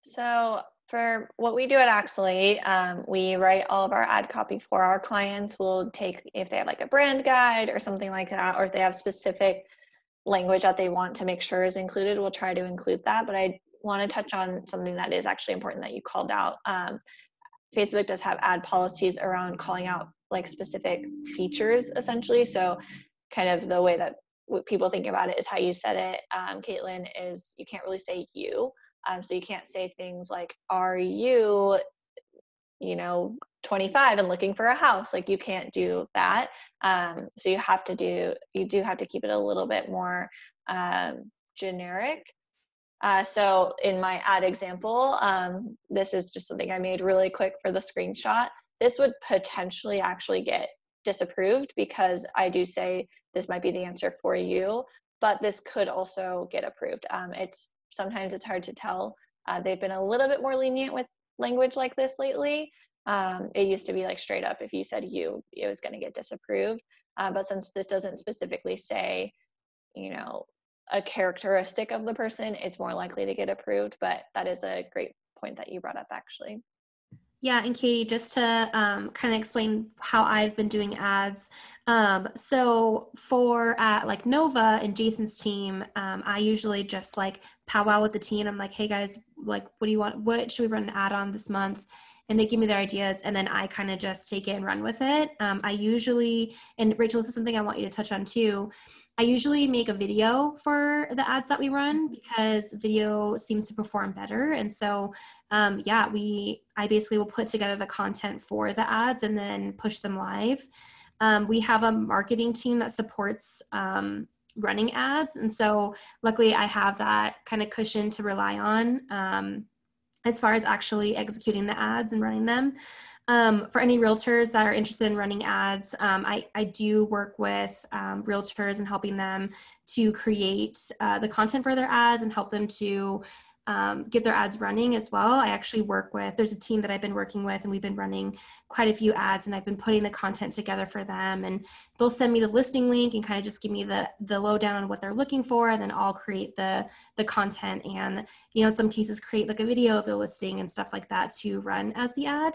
So for what we do at Axelate, um, we write all of our ad copy for our clients. We'll take if they have like a brand guide or something like that, or if they have specific language that they want to make sure is included, we'll try to include that. But I want to touch on something that is actually important that you called out. Um, Facebook does have ad policies around calling out like specific features essentially. So kind of the way that people think about it is how you said it, um, Caitlin, is you can't really say you. Um, so you can't say things like, are you, you know, 25 and looking for a house? Like you can't do that. Um, so you have to do, you do have to keep it a little bit more um, generic. Uh, so in my ad example, um, this is just something I made really quick for the screenshot. This would potentially actually get disapproved because I do say this might be the answer for you, but this could also get approved. Um, it's sometimes it's hard to tell. Uh, they've been a little bit more lenient with language like this lately. Um, it used to be like straight up, if you said you, it was going to get disapproved. Uh, but since this doesn't specifically say, you know, a characteristic of the person, it's more likely to get approved. But that is a great point that you brought up, actually. Yeah, and Katie, just to um, kind of explain how I've been doing ads. Um, so for uh, like Nova and Jason's team, um, I usually just like powwow with the team. I'm like, hey guys, like, what do you want? What should we run an ad on this month? And they give me their ideas, and then I kind of just take it and run with it. Um, I usually, and Rachel, this is something I want you to touch on too. I usually make a video for the ads that we run because video seems to perform better. And so, um, yeah, we I basically will put together the content for the ads and then push them live. Um, we have a marketing team that supports um, running ads, and so luckily I have that kind of cushion to rely on um, as far as actually executing the ads and running them. Um, for any realtors that are interested in running ads, um, I, I do work with um, realtors and helping them to create uh, the content for their ads and help them to um, get their ads running as well. I actually work with, there's a team that I've been working with, and we've been running quite a few ads, and I've been putting the content together for them. And they'll send me the listing link and kind of just give me the the lowdown on what they're looking for, and then I'll create the the content and you know in some cases create like a video of the listing and stuff like that to run as the ad.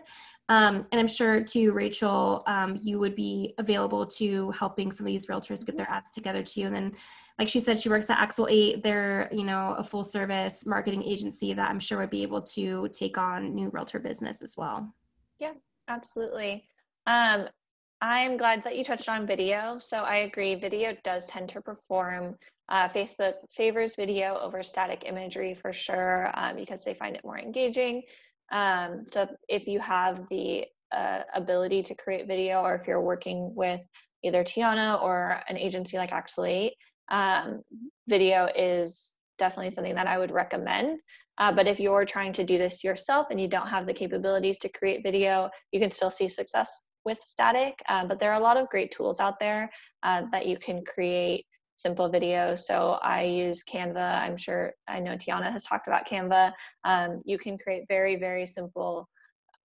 Um, and I'm sure too, Rachel, um, you would be available to helping some of these realtors get their ads together too. And then, like she said, she works at Axel8. They're, you know, a full service marketing agency that I'm sure would be able to take on new realtor business as well. Yeah, absolutely. Um, I'm glad that you touched on video. So I agree, video does tend to perform. Uh, Facebook favors video over static imagery for sure um, because they find it more engaging. Um, so if you have the uh, ability to create video, or if you're working with either Tiana or an agency like Axelate, um, video is definitely something that I would recommend. Uh, but if you're trying to do this yourself and you don't have the capabilities to create video, you can still see success with static. Uh, but there are a lot of great tools out there uh, that you can create simple videos. So I use Canva. I'm sure I know Tiana has talked about Canva. Um, you can create very, very simple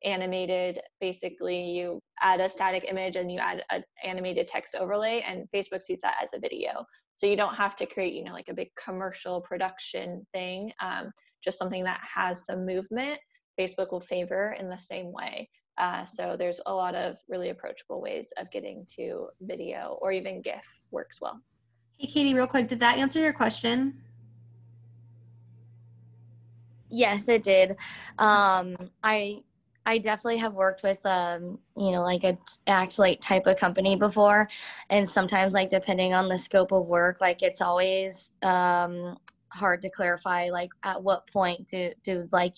animated basically you add a static image and you add an animated text overlay and facebook sees that as a video so you don't have to create you know like a big commercial production thing um, just something that has some movement facebook will favor in the same way uh, so there's a lot of really approachable ways of getting to video or even gif works well Hey, Katie, real quick, did that answer your question? Yes, it did. Um, I I definitely have worked with um, you know like a Axelate type of company before, and sometimes like depending on the scope of work, like it's always um, hard to clarify like at what point do do like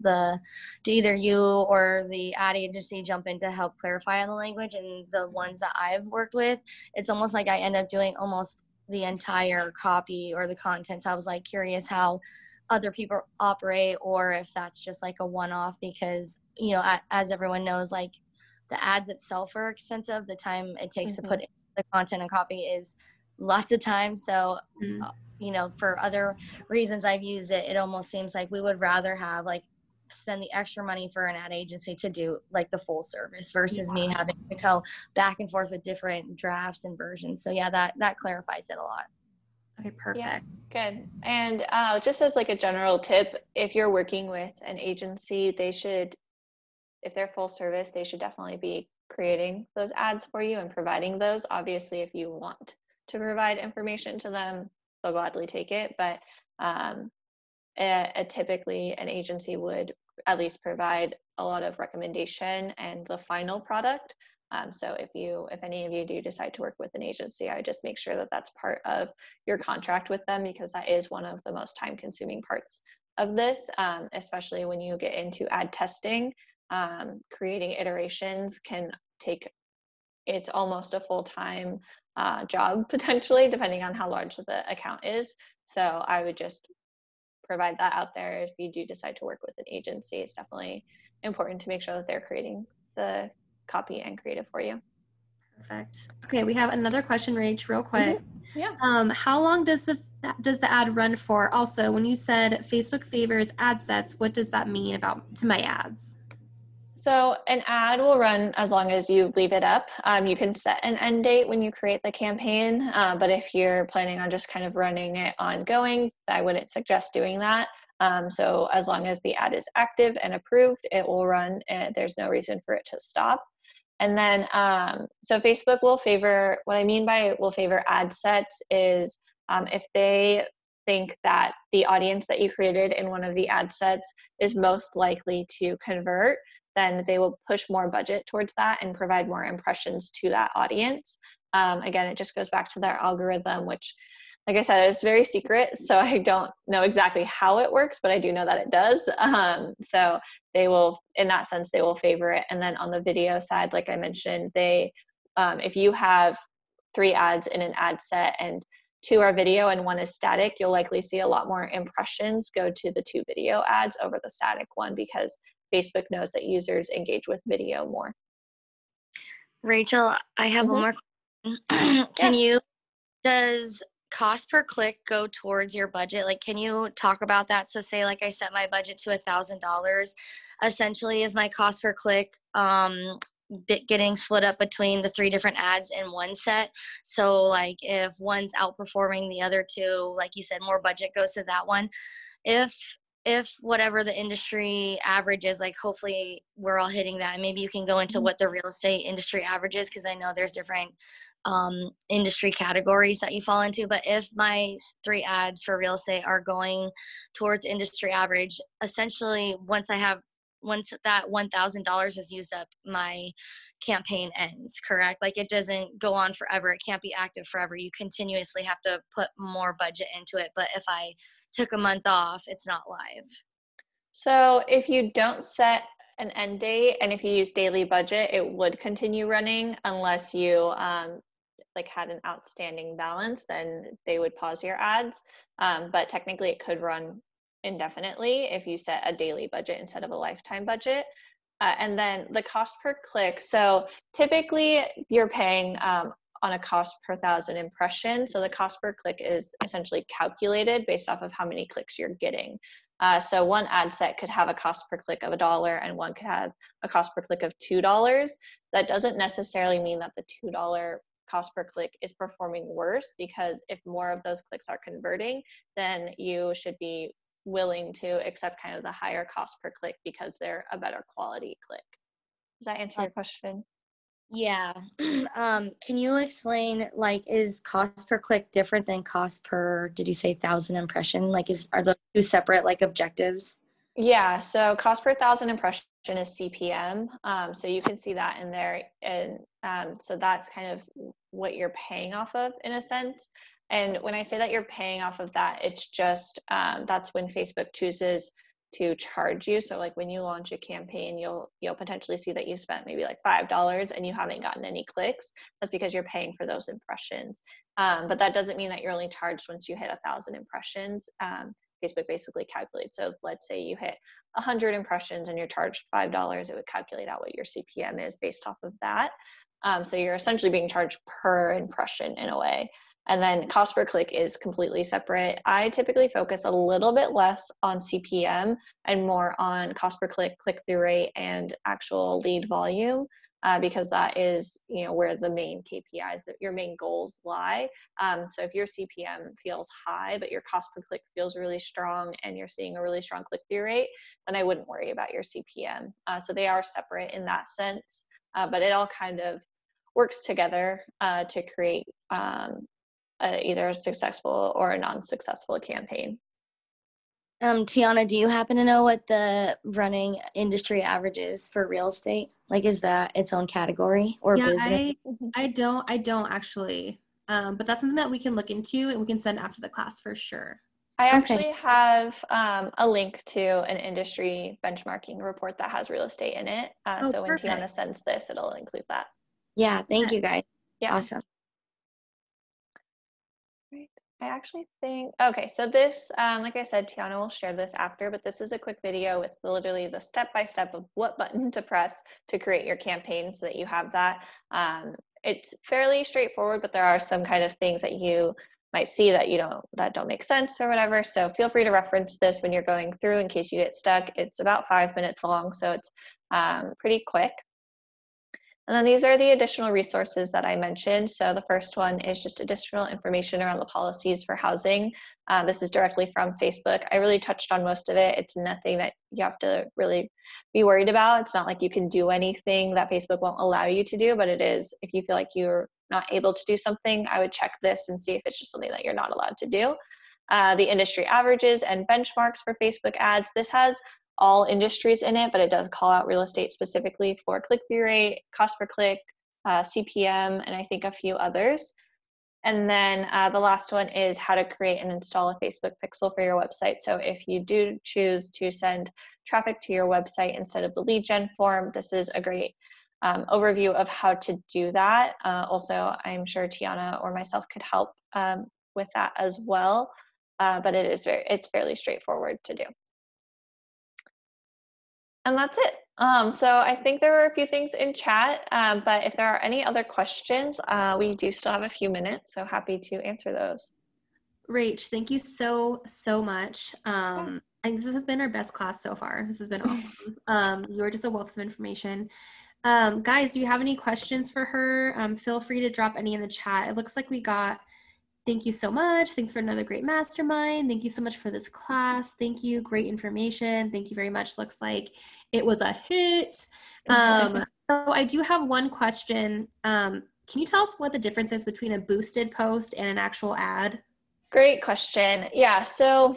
the do either you or the ad agency jump in to help clarify on the language and the ones that I've worked with, it's almost like I end up doing almost the entire copy or the contents. I was like curious how other people operate or if that's just like a one off because, you know, as everyone knows, like the ads itself are expensive. The time it takes mm-hmm. to put the content and copy is lots of time. So, mm-hmm. You know, for other reasons I've used it, it almost seems like we would rather have like spend the extra money for an ad agency to do like the full service versus yeah. me having to go back and forth with different drafts and versions. So yeah, that that clarifies it a lot. Okay, perfect. Good. And uh, just as like a general tip, if you're working with an agency, they should, if they're full service, they should definitely be creating those ads for you and providing those. Obviously, if you want to provide information to them, they'll gladly take it. But um, a, a typically an agency would at least provide a lot of recommendation and the final product. Um, so if you, if any of you do decide to work with an agency, I just make sure that that's part of your contract with them because that is one of the most time consuming parts of this, um, especially when you get into ad testing. Um, creating iterations can take, it's almost a full-time uh, job potentially, depending on how large the account is. So I would just provide that out there if you do decide to work with an agency. It's definitely important to make sure that they're creating the copy and creative for you. Perfect. Okay, we have another question, Rach, real quick. Yeah. Um, how long does the does the ad run for? Also, when you said Facebook favors ad sets, what does that mean about to my ads? So an ad will run as long as you leave it up. Um, you can set an end date when you create the campaign, uh, but if you're planning on just kind of running it ongoing, I wouldn't suggest doing that. Um, so as long as the ad is active and approved, it will run. And there's no reason for it to stop. And then, um, so Facebook will favor, what I mean by will favor ad sets is um, if they think that the audience that you created in one of the ad sets is most likely to convert, then they will push more budget towards that and provide more impressions to that audience. Um, again, it just goes back to their algorithm, which like I said, is very secret, so I don't know exactly how it works, but I do know that it does. Um, so they will, in that sense, they will favor it. And then on the video side, like I mentioned, they, um, if you have three ads in an ad set and two are video and one is static, you'll likely see a lot more impressions go to the two video ads over the static one because Facebook knows that users engage with video more. Rachel, I have Mhm. one more. question. Can you, does cost per click go towards your budget? Like, can you talk about that? So say like I set my budget to a thousand dollars. Essentially is my cost per click um bit getting split up between the three different ads in one set. So like if one's outperforming the other two, like you said, more budget goes to that one. If if whatever the industry average is, like hopefully we're all hitting that. And maybe you can go into what the real estate industry average is because I know there's different um, industry categories that you fall into. But if my three ads for real estate are going towards industry average, essentially once I have once that one thousand dollars is used up, my campaign ends. Correct? Like it doesn't go on forever. It can't be active forever. You continuously have to put more budget into it. But if I took a month off, it's not live. So if you don't set an end date and if you use daily budget, it would continue running unless you um, like had an outstanding balance, then they would pause your ads. Um, but technically, it could run indefinitely if you set a daily budget instead of a lifetime budget. Uh, and then the cost per click. So typically, you're paying um, on a cost per thousand impression. So the cost per click is essentially calculated based off of how many clicks you're getting. Uh, so one ad set could have a cost per click of a dollar and one could have a cost per click of two dollars. That doesn't necessarily mean that the two dollar cost per click is performing worse because if more of those clicks are converting, then you should be willing to accept kind of the higher cost per click because they're a better quality click. Does that answer your question? Yeah. um, can you explain like is cost per click different than cost per did you say thousand impression? Like is are those two separate like objectives? Yeah, so cost per thousand impression is CPM. Um, so you can see that in there. And um, so that's kind of what you're paying off of in a sense. And when I say that you're paying off of that, it's just um, that's when Facebook chooses to charge you. So like when you launch a campaign, you'll you'll potentially see that you spent maybe like five dollars and you haven't gotten any clicks. That's because you're paying for those impressions. Um, but that doesn't mean that you're only charged once you hit a thousand impressions. Um, Facebook basically calculates. So let's say you hit a 100 impressions and you're charged $5, it would calculate out what your CPM is based off of that. Um, so you're essentially being charged per impression in a way. And then cost per click is completely separate. I typically focus a little bit less on CPM and more on cost per click, click through rate, and actual lead volume. uh, because that is you know where the main KPIs that your main goals lie. Um, so if your CPM feels high but your cost per click feels really strong and you're seeing a really strong click through rate, then I wouldn't worry about your CPM. Uh, so they are separate in that sense, uh, but it all kind of works together uh, to create um, a, either a successful or a non-successful campaign. Um, Tiana, do you happen to know what the running industry average is for real estate? Like, is that its own category or yeah, business? I, I don't I don't actually. Um, but that's something that we can look into and we can send after the class for sure. I Okay. actually have um, a link to an industry benchmarking report that has real estate in it. Uh, Oh, so when Tiana perfect. sends this, it'll include that. yeah, thank you guys. Yeah. Awesome. I actually think, okay, so this, um, like I said, Tiana will share this after, but this is a quick video with literally the step by step of what button to press to create your campaign so that you have that. Um, it's fairly straightforward, but there are some kind of things that you might see that you don't that don't make sense or whatever. So feel free to reference this when you're going through in case you get stuck. It's about five minutes long so it's um, pretty quick and then these are the additional resources that I mentioned. So the first one is just additional information around the policies for housing. Uh, this is directly from Facebook. I really touched on most of it. It's nothing that you have to really be worried about. It's not like you can do anything that Facebook won't allow you to do, but it is if you feel like you're not able to do something, I would check this and see if it's just something that you're not allowed to do. Uh, the industry averages and benchmarks for Facebook ads. This has all industries in it, but it does call out real estate specifically for click through rate, cost per click, uh, CPM, and I think a few others. And then uh, the last one is how to create and install a Facebook pixel for your website. So if you do choose to send traffic to your website instead of the lead gen form, this is a great um, overview of how to do that. Uh, also, I'm sure Tiana or myself could help um, with that as well. Uh, but it is very, it's fairly straightforward to do. And that's it. Um, so I think there were a few things in chat, um, but if there are any other questions, uh, we do still have a few minutes, so happy to answer those. Rach, thank you so, so much. Um, I think this has been our best class so far. This has been awesome. um, you're just a wealth of information. Um, guys, do you have any questions for her? Um, feel free to drop any in the chat. It looks like we got thank you so much. Thanks for another great mastermind. Thank you so much for this class. Thank you. Great information. Thank you very much. Looks like it was a hit. Um, so I do have one question. Um, can you tell us what the difference is between a boosted post and an actual ad? Great question. Yeah, so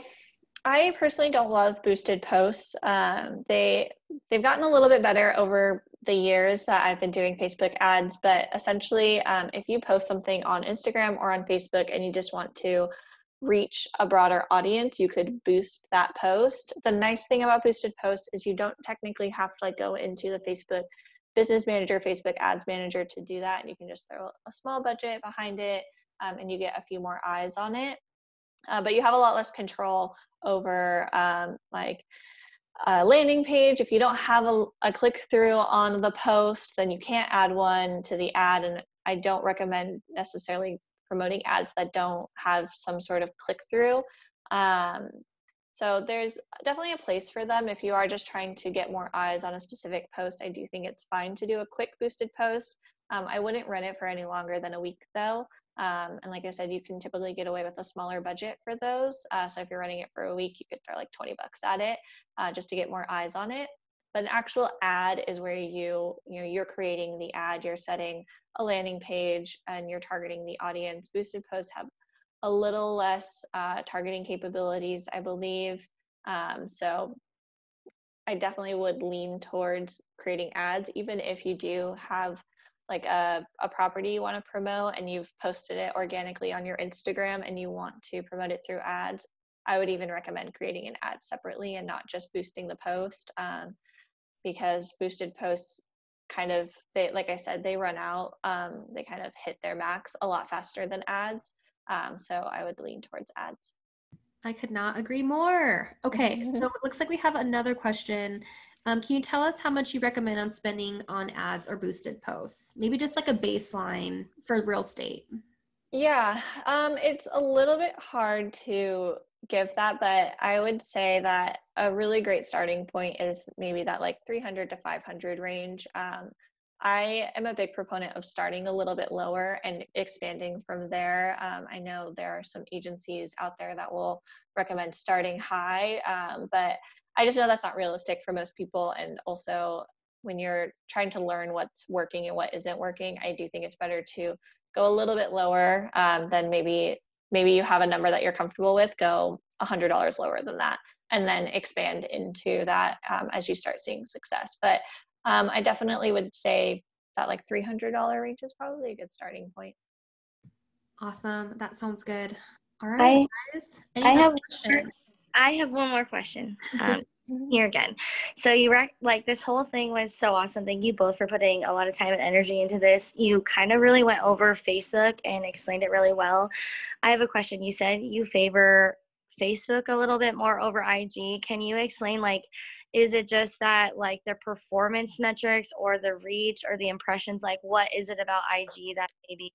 I personally don't love boosted posts. Um, they they've gotten a little bit better over the years that I've been doing Facebook ads, but essentially, um, if you post something on Instagram or on Facebook and you just want to reach a broader audience, you could boost that post. The nice thing about boosted posts is you don't technically have to like go into the Facebook business manager, Facebook ads manager to do that. And you can just throw a small budget behind it um, and you get a few more eyes on it. Uh, but you have a lot less control over um, like a landing page. If you don't have a, a click through on the post, then you can't add one to the ad. And I don't recommend necessarily promoting ads that don't have some sort of click through. Um, so there's definitely a place for them if you are just trying to get more eyes on a specific post. I do think it's fine to do a quick boosted post. Um, I wouldn't run it for any longer than a week though. Um, and like I said, you can typically get away with a smaller budget for those. Uh, so if you're running it for a week, you could throw like 20 bucks at it uh, just to get more eyes on it. But an actual ad is where you, you know, you're creating the ad, you're setting a landing page and you're targeting the audience. Boosted posts have a little less uh, targeting capabilities, I believe. Um, so I definitely would lean towards creating ads, even if you do have like a, a property you want to promote and you've posted it organically on your Instagram and you want to promote it through ads. I would even recommend creating an ad separately and not just boosting the post um, because boosted posts kind of they like I said they run out um, they kind of hit their max a lot faster than ads um, so I would lean towards ads. I could not agree more. Okay, so it looks like we have another question. Um, can you tell us how much you recommend on spending on ads or boosted posts? Maybe just like a baseline for real estate. Yeah, um, it's a little bit hard to give that, but I would say that a really great starting point is maybe that like 300 to 500 range. Um, I am a big proponent of starting a little bit lower and expanding from there. Um, I know there are some agencies out there that will recommend starting high, um, but I just know that's not realistic for most people. And also, when you're trying to learn what's working and what isn't working, I do think it's better to go a little bit lower um, than maybe maybe you have a number that you're comfortable with. Go $100 lower than that, and then expand into that um, as you start seeing success. But um, I definitely would say that like $300 range is probably a good starting point. Awesome. That sounds good. All right, I, guys. Any I have questions? I have one more question. Um, here again. So you rec- like this whole thing was so awesome. Thank you both for putting a lot of time and energy into this. You kind of really went over Facebook and explained it really well. I have a question. You said you favor Facebook a little bit more over IG. Can you explain like is it just that like the performance metrics or the reach or the impressions like what is it about IG that maybe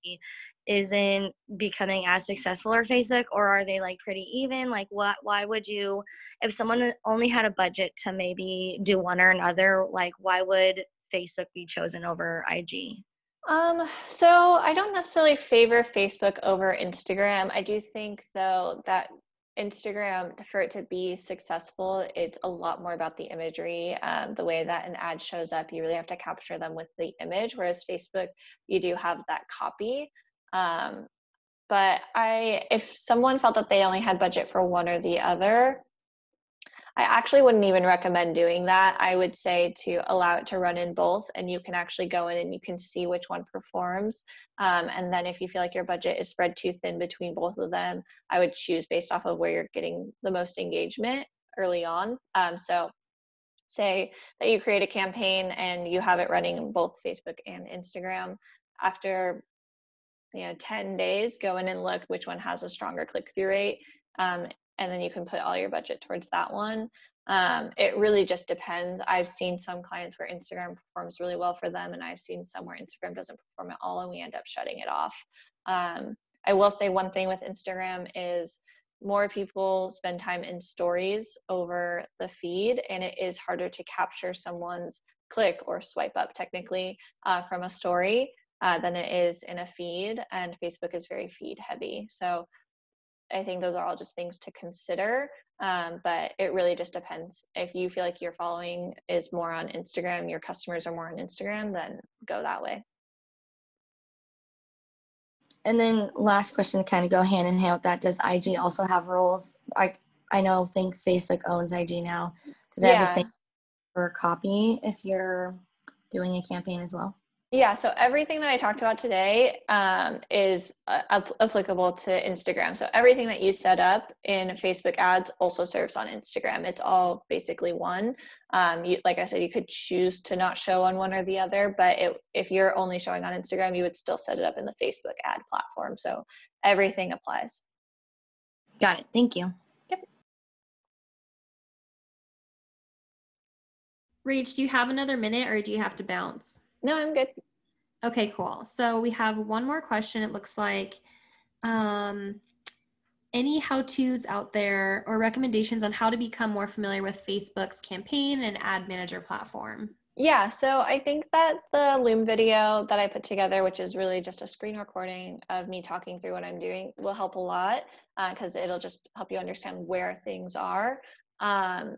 isn't becoming as successful or Facebook or are they like pretty even? Like what why would you if someone only had a budget to maybe do one or another, like why would Facebook be chosen over IG? Um, so I don't necessarily favor Facebook over Instagram. I do think though that Instagram, for it to be successful, it's a lot more about the imagery. Um, the way that an ad shows up, you really have to capture them with the image. Whereas Facebook, you do have that copy. Um, but I, if someone felt that they only had budget for one or the other, I actually wouldn't even recommend doing that. I would say to allow it to run in both, and you can actually go in and you can see which one performs. Um, and then if you feel like your budget is spread too thin between both of them, I would choose based off of where you're getting the most engagement early on. Um, so say that you create a campaign and you have it running in both Facebook and Instagram. After you know 10 days, go in and look which one has a stronger click through rate. Um, and then you can put all your budget towards that one. Um, it really just depends. I've seen some clients where Instagram performs really well for them, and I've seen some where Instagram doesn't perform at all, and we end up shutting it off. Um, I will say one thing with Instagram is more people spend time in stories over the feed, and it is harder to capture someone's click or swipe up technically uh, from a story uh, than it is in a feed. And Facebook is very feed heavy. So I think those are all just things to consider. Um, but it really just depends. If you feel like your following is more on Instagram, your customers are more on Instagram, then go that way. And then last question to kind of go hand in hand with that, does IG also have rules? Like I know think Facebook owns IG now. Do they yeah. have the same for copy if you're doing a campaign as well? Yeah, so everything that I talked about today um, is uh, applicable to Instagram. So everything that you set up in Facebook ads also serves on Instagram. It's all basically one. Um, you, like I said, you could choose to not show on one or the other, but it, if you're only showing on Instagram, you would still set it up in the Facebook ad platform. So everything applies. Got it. Thank you. Yep. Rach, do you have another minute or do you have to bounce? No, I'm good. Okay, cool. So we have one more question. It looks like um, any how-tos out there or recommendations on how to become more familiar with Facebook's campaign and ad manager platform? Yeah, so I think that the Loom video that I put together, which is really just a screen recording of me talking through what I'm doing, will help a lot because uh, it'll just help you understand where things are. Um,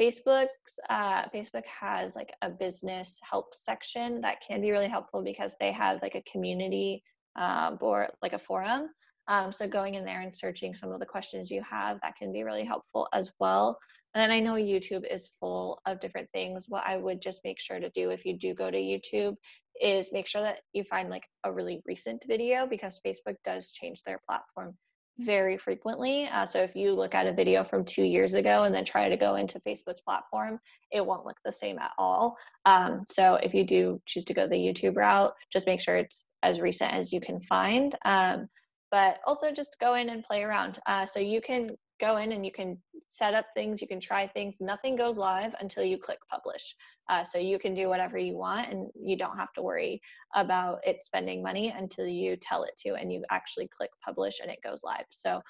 Facebook's uh, Facebook has like a business help section that can be really helpful because they have like a community um, or like a forum. Um, so going in there and searching some of the questions you have that can be really helpful as well. And then I know YouTube is full of different things. What I would just make sure to do if you do go to YouTube is make sure that you find like a really recent video because Facebook does change their platform very frequently. Uh, so if you look at a video from two years ago and then try to go into Facebook's platform, it won't look the same at all. Um, so if you do choose to go the YouTube route, just make sure it's as recent as you can find. Um, but also just go in and play around. Uh, so you can go in and you can set up things, you can try things. Nothing goes live until you click publish. Uh, so you can do whatever you want and you don't have to worry about it spending money until you tell it to and you actually click publish and it goes live. So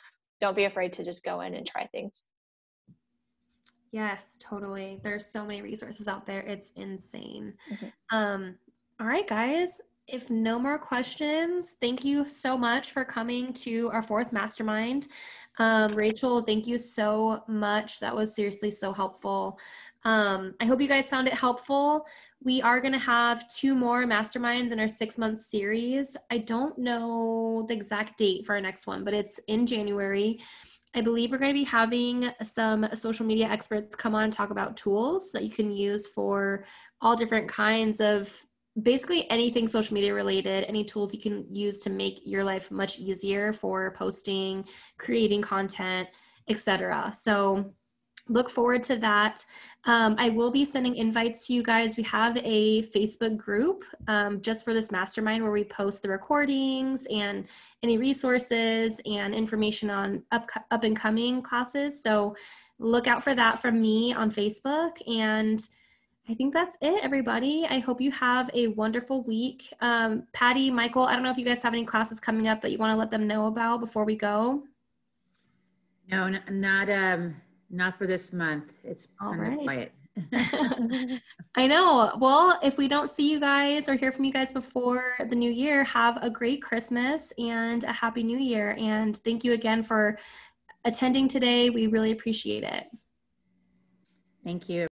don't be afraid to just go in and try things. Yes, totally. There's so many resources out there. It's insane. Mm-hmm. Um, All right, guys. If no more questions, thank you so much for coming to our fourth mastermind. Um, Rachel, thank you so much. That was seriously so helpful. Um, I hope you guys found it helpful. We are going to have two more masterminds in our six month series. I don't know the exact date for our next one, but it's in January. I believe we're going to be having some social media experts come on and talk about tools that you can use for all different kinds of basically anything social media related, any tools you can use to make your life much easier for posting, creating content, etc. So look forward to that. Um, I will be sending invites to you guys. We have a Facebook group um, just for this mastermind where we post the recordings and any resources and information on up, up and coming classes. So look out for that from me on Facebook. And I think that's it, everybody. I hope you have a wonderful week. Um, Patty, Michael, I don't know if you guys have any classes coming up that you want to let them know about before we go. No, not um, not for this month. It's kind of quiet. I know. Well, if we don't see you guys or hear from you guys before the new year, have a great Christmas and a happy new year. And thank you again for attending today. We really appreciate it. Thank you.